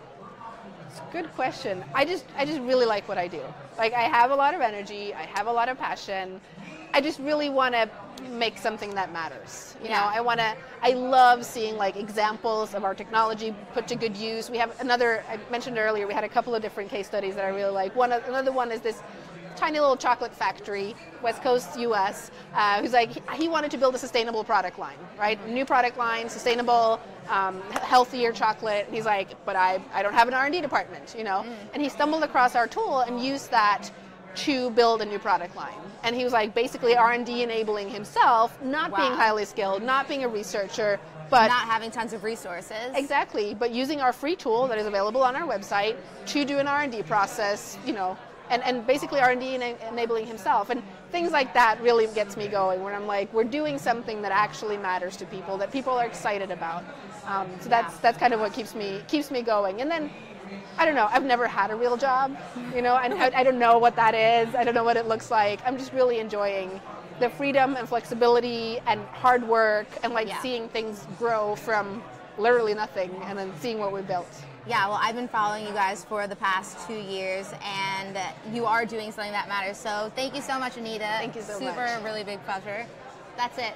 Good question. I just, I just really like what I do. Like, I have a lot of energy. I have a lot of passion. I just really want to make something that matters. You Yeah. know, I want to. I love seeing like examples of our technology put to good use. We have another. I mentioned earlier. We had a couple of different case studies that I really like. One, another one is this tiny little chocolate factory, West Coast, U.S., uh, who's like he, wanted to build a sustainable product line, right? New product line, sustainable, um, healthier chocolate. He's like, but I, I don't have an R&D department, you know. And he stumbled across our tool and used that to build a new product line. And he was like basically R&D enabling himself, not being highly skilled, not being a researcher, but not having tons of resources. Exactly, but using our free tool that is available on our website to do an R&D process, you know, and, and basically R&D enabling himself. And things like that really gets me going when I'm like, we're doing something that actually matters to people, that people are excited about. Um, so that's, that's kind of what keeps me, keeps me going. And then, I don't know, I've never had a real job, you know, and I, I don't know what that is. I don't know what it looks like. I'm just really enjoying the freedom and flexibility and hard work and like Yeah. seeing things grow from literally nothing and then seeing what we built. Yeah, well, I've been following you guys for the past two years, and you are doing something that matters. So thank you so much, Anita. Thank you so Super, much. Super, really big pleasure. That's it.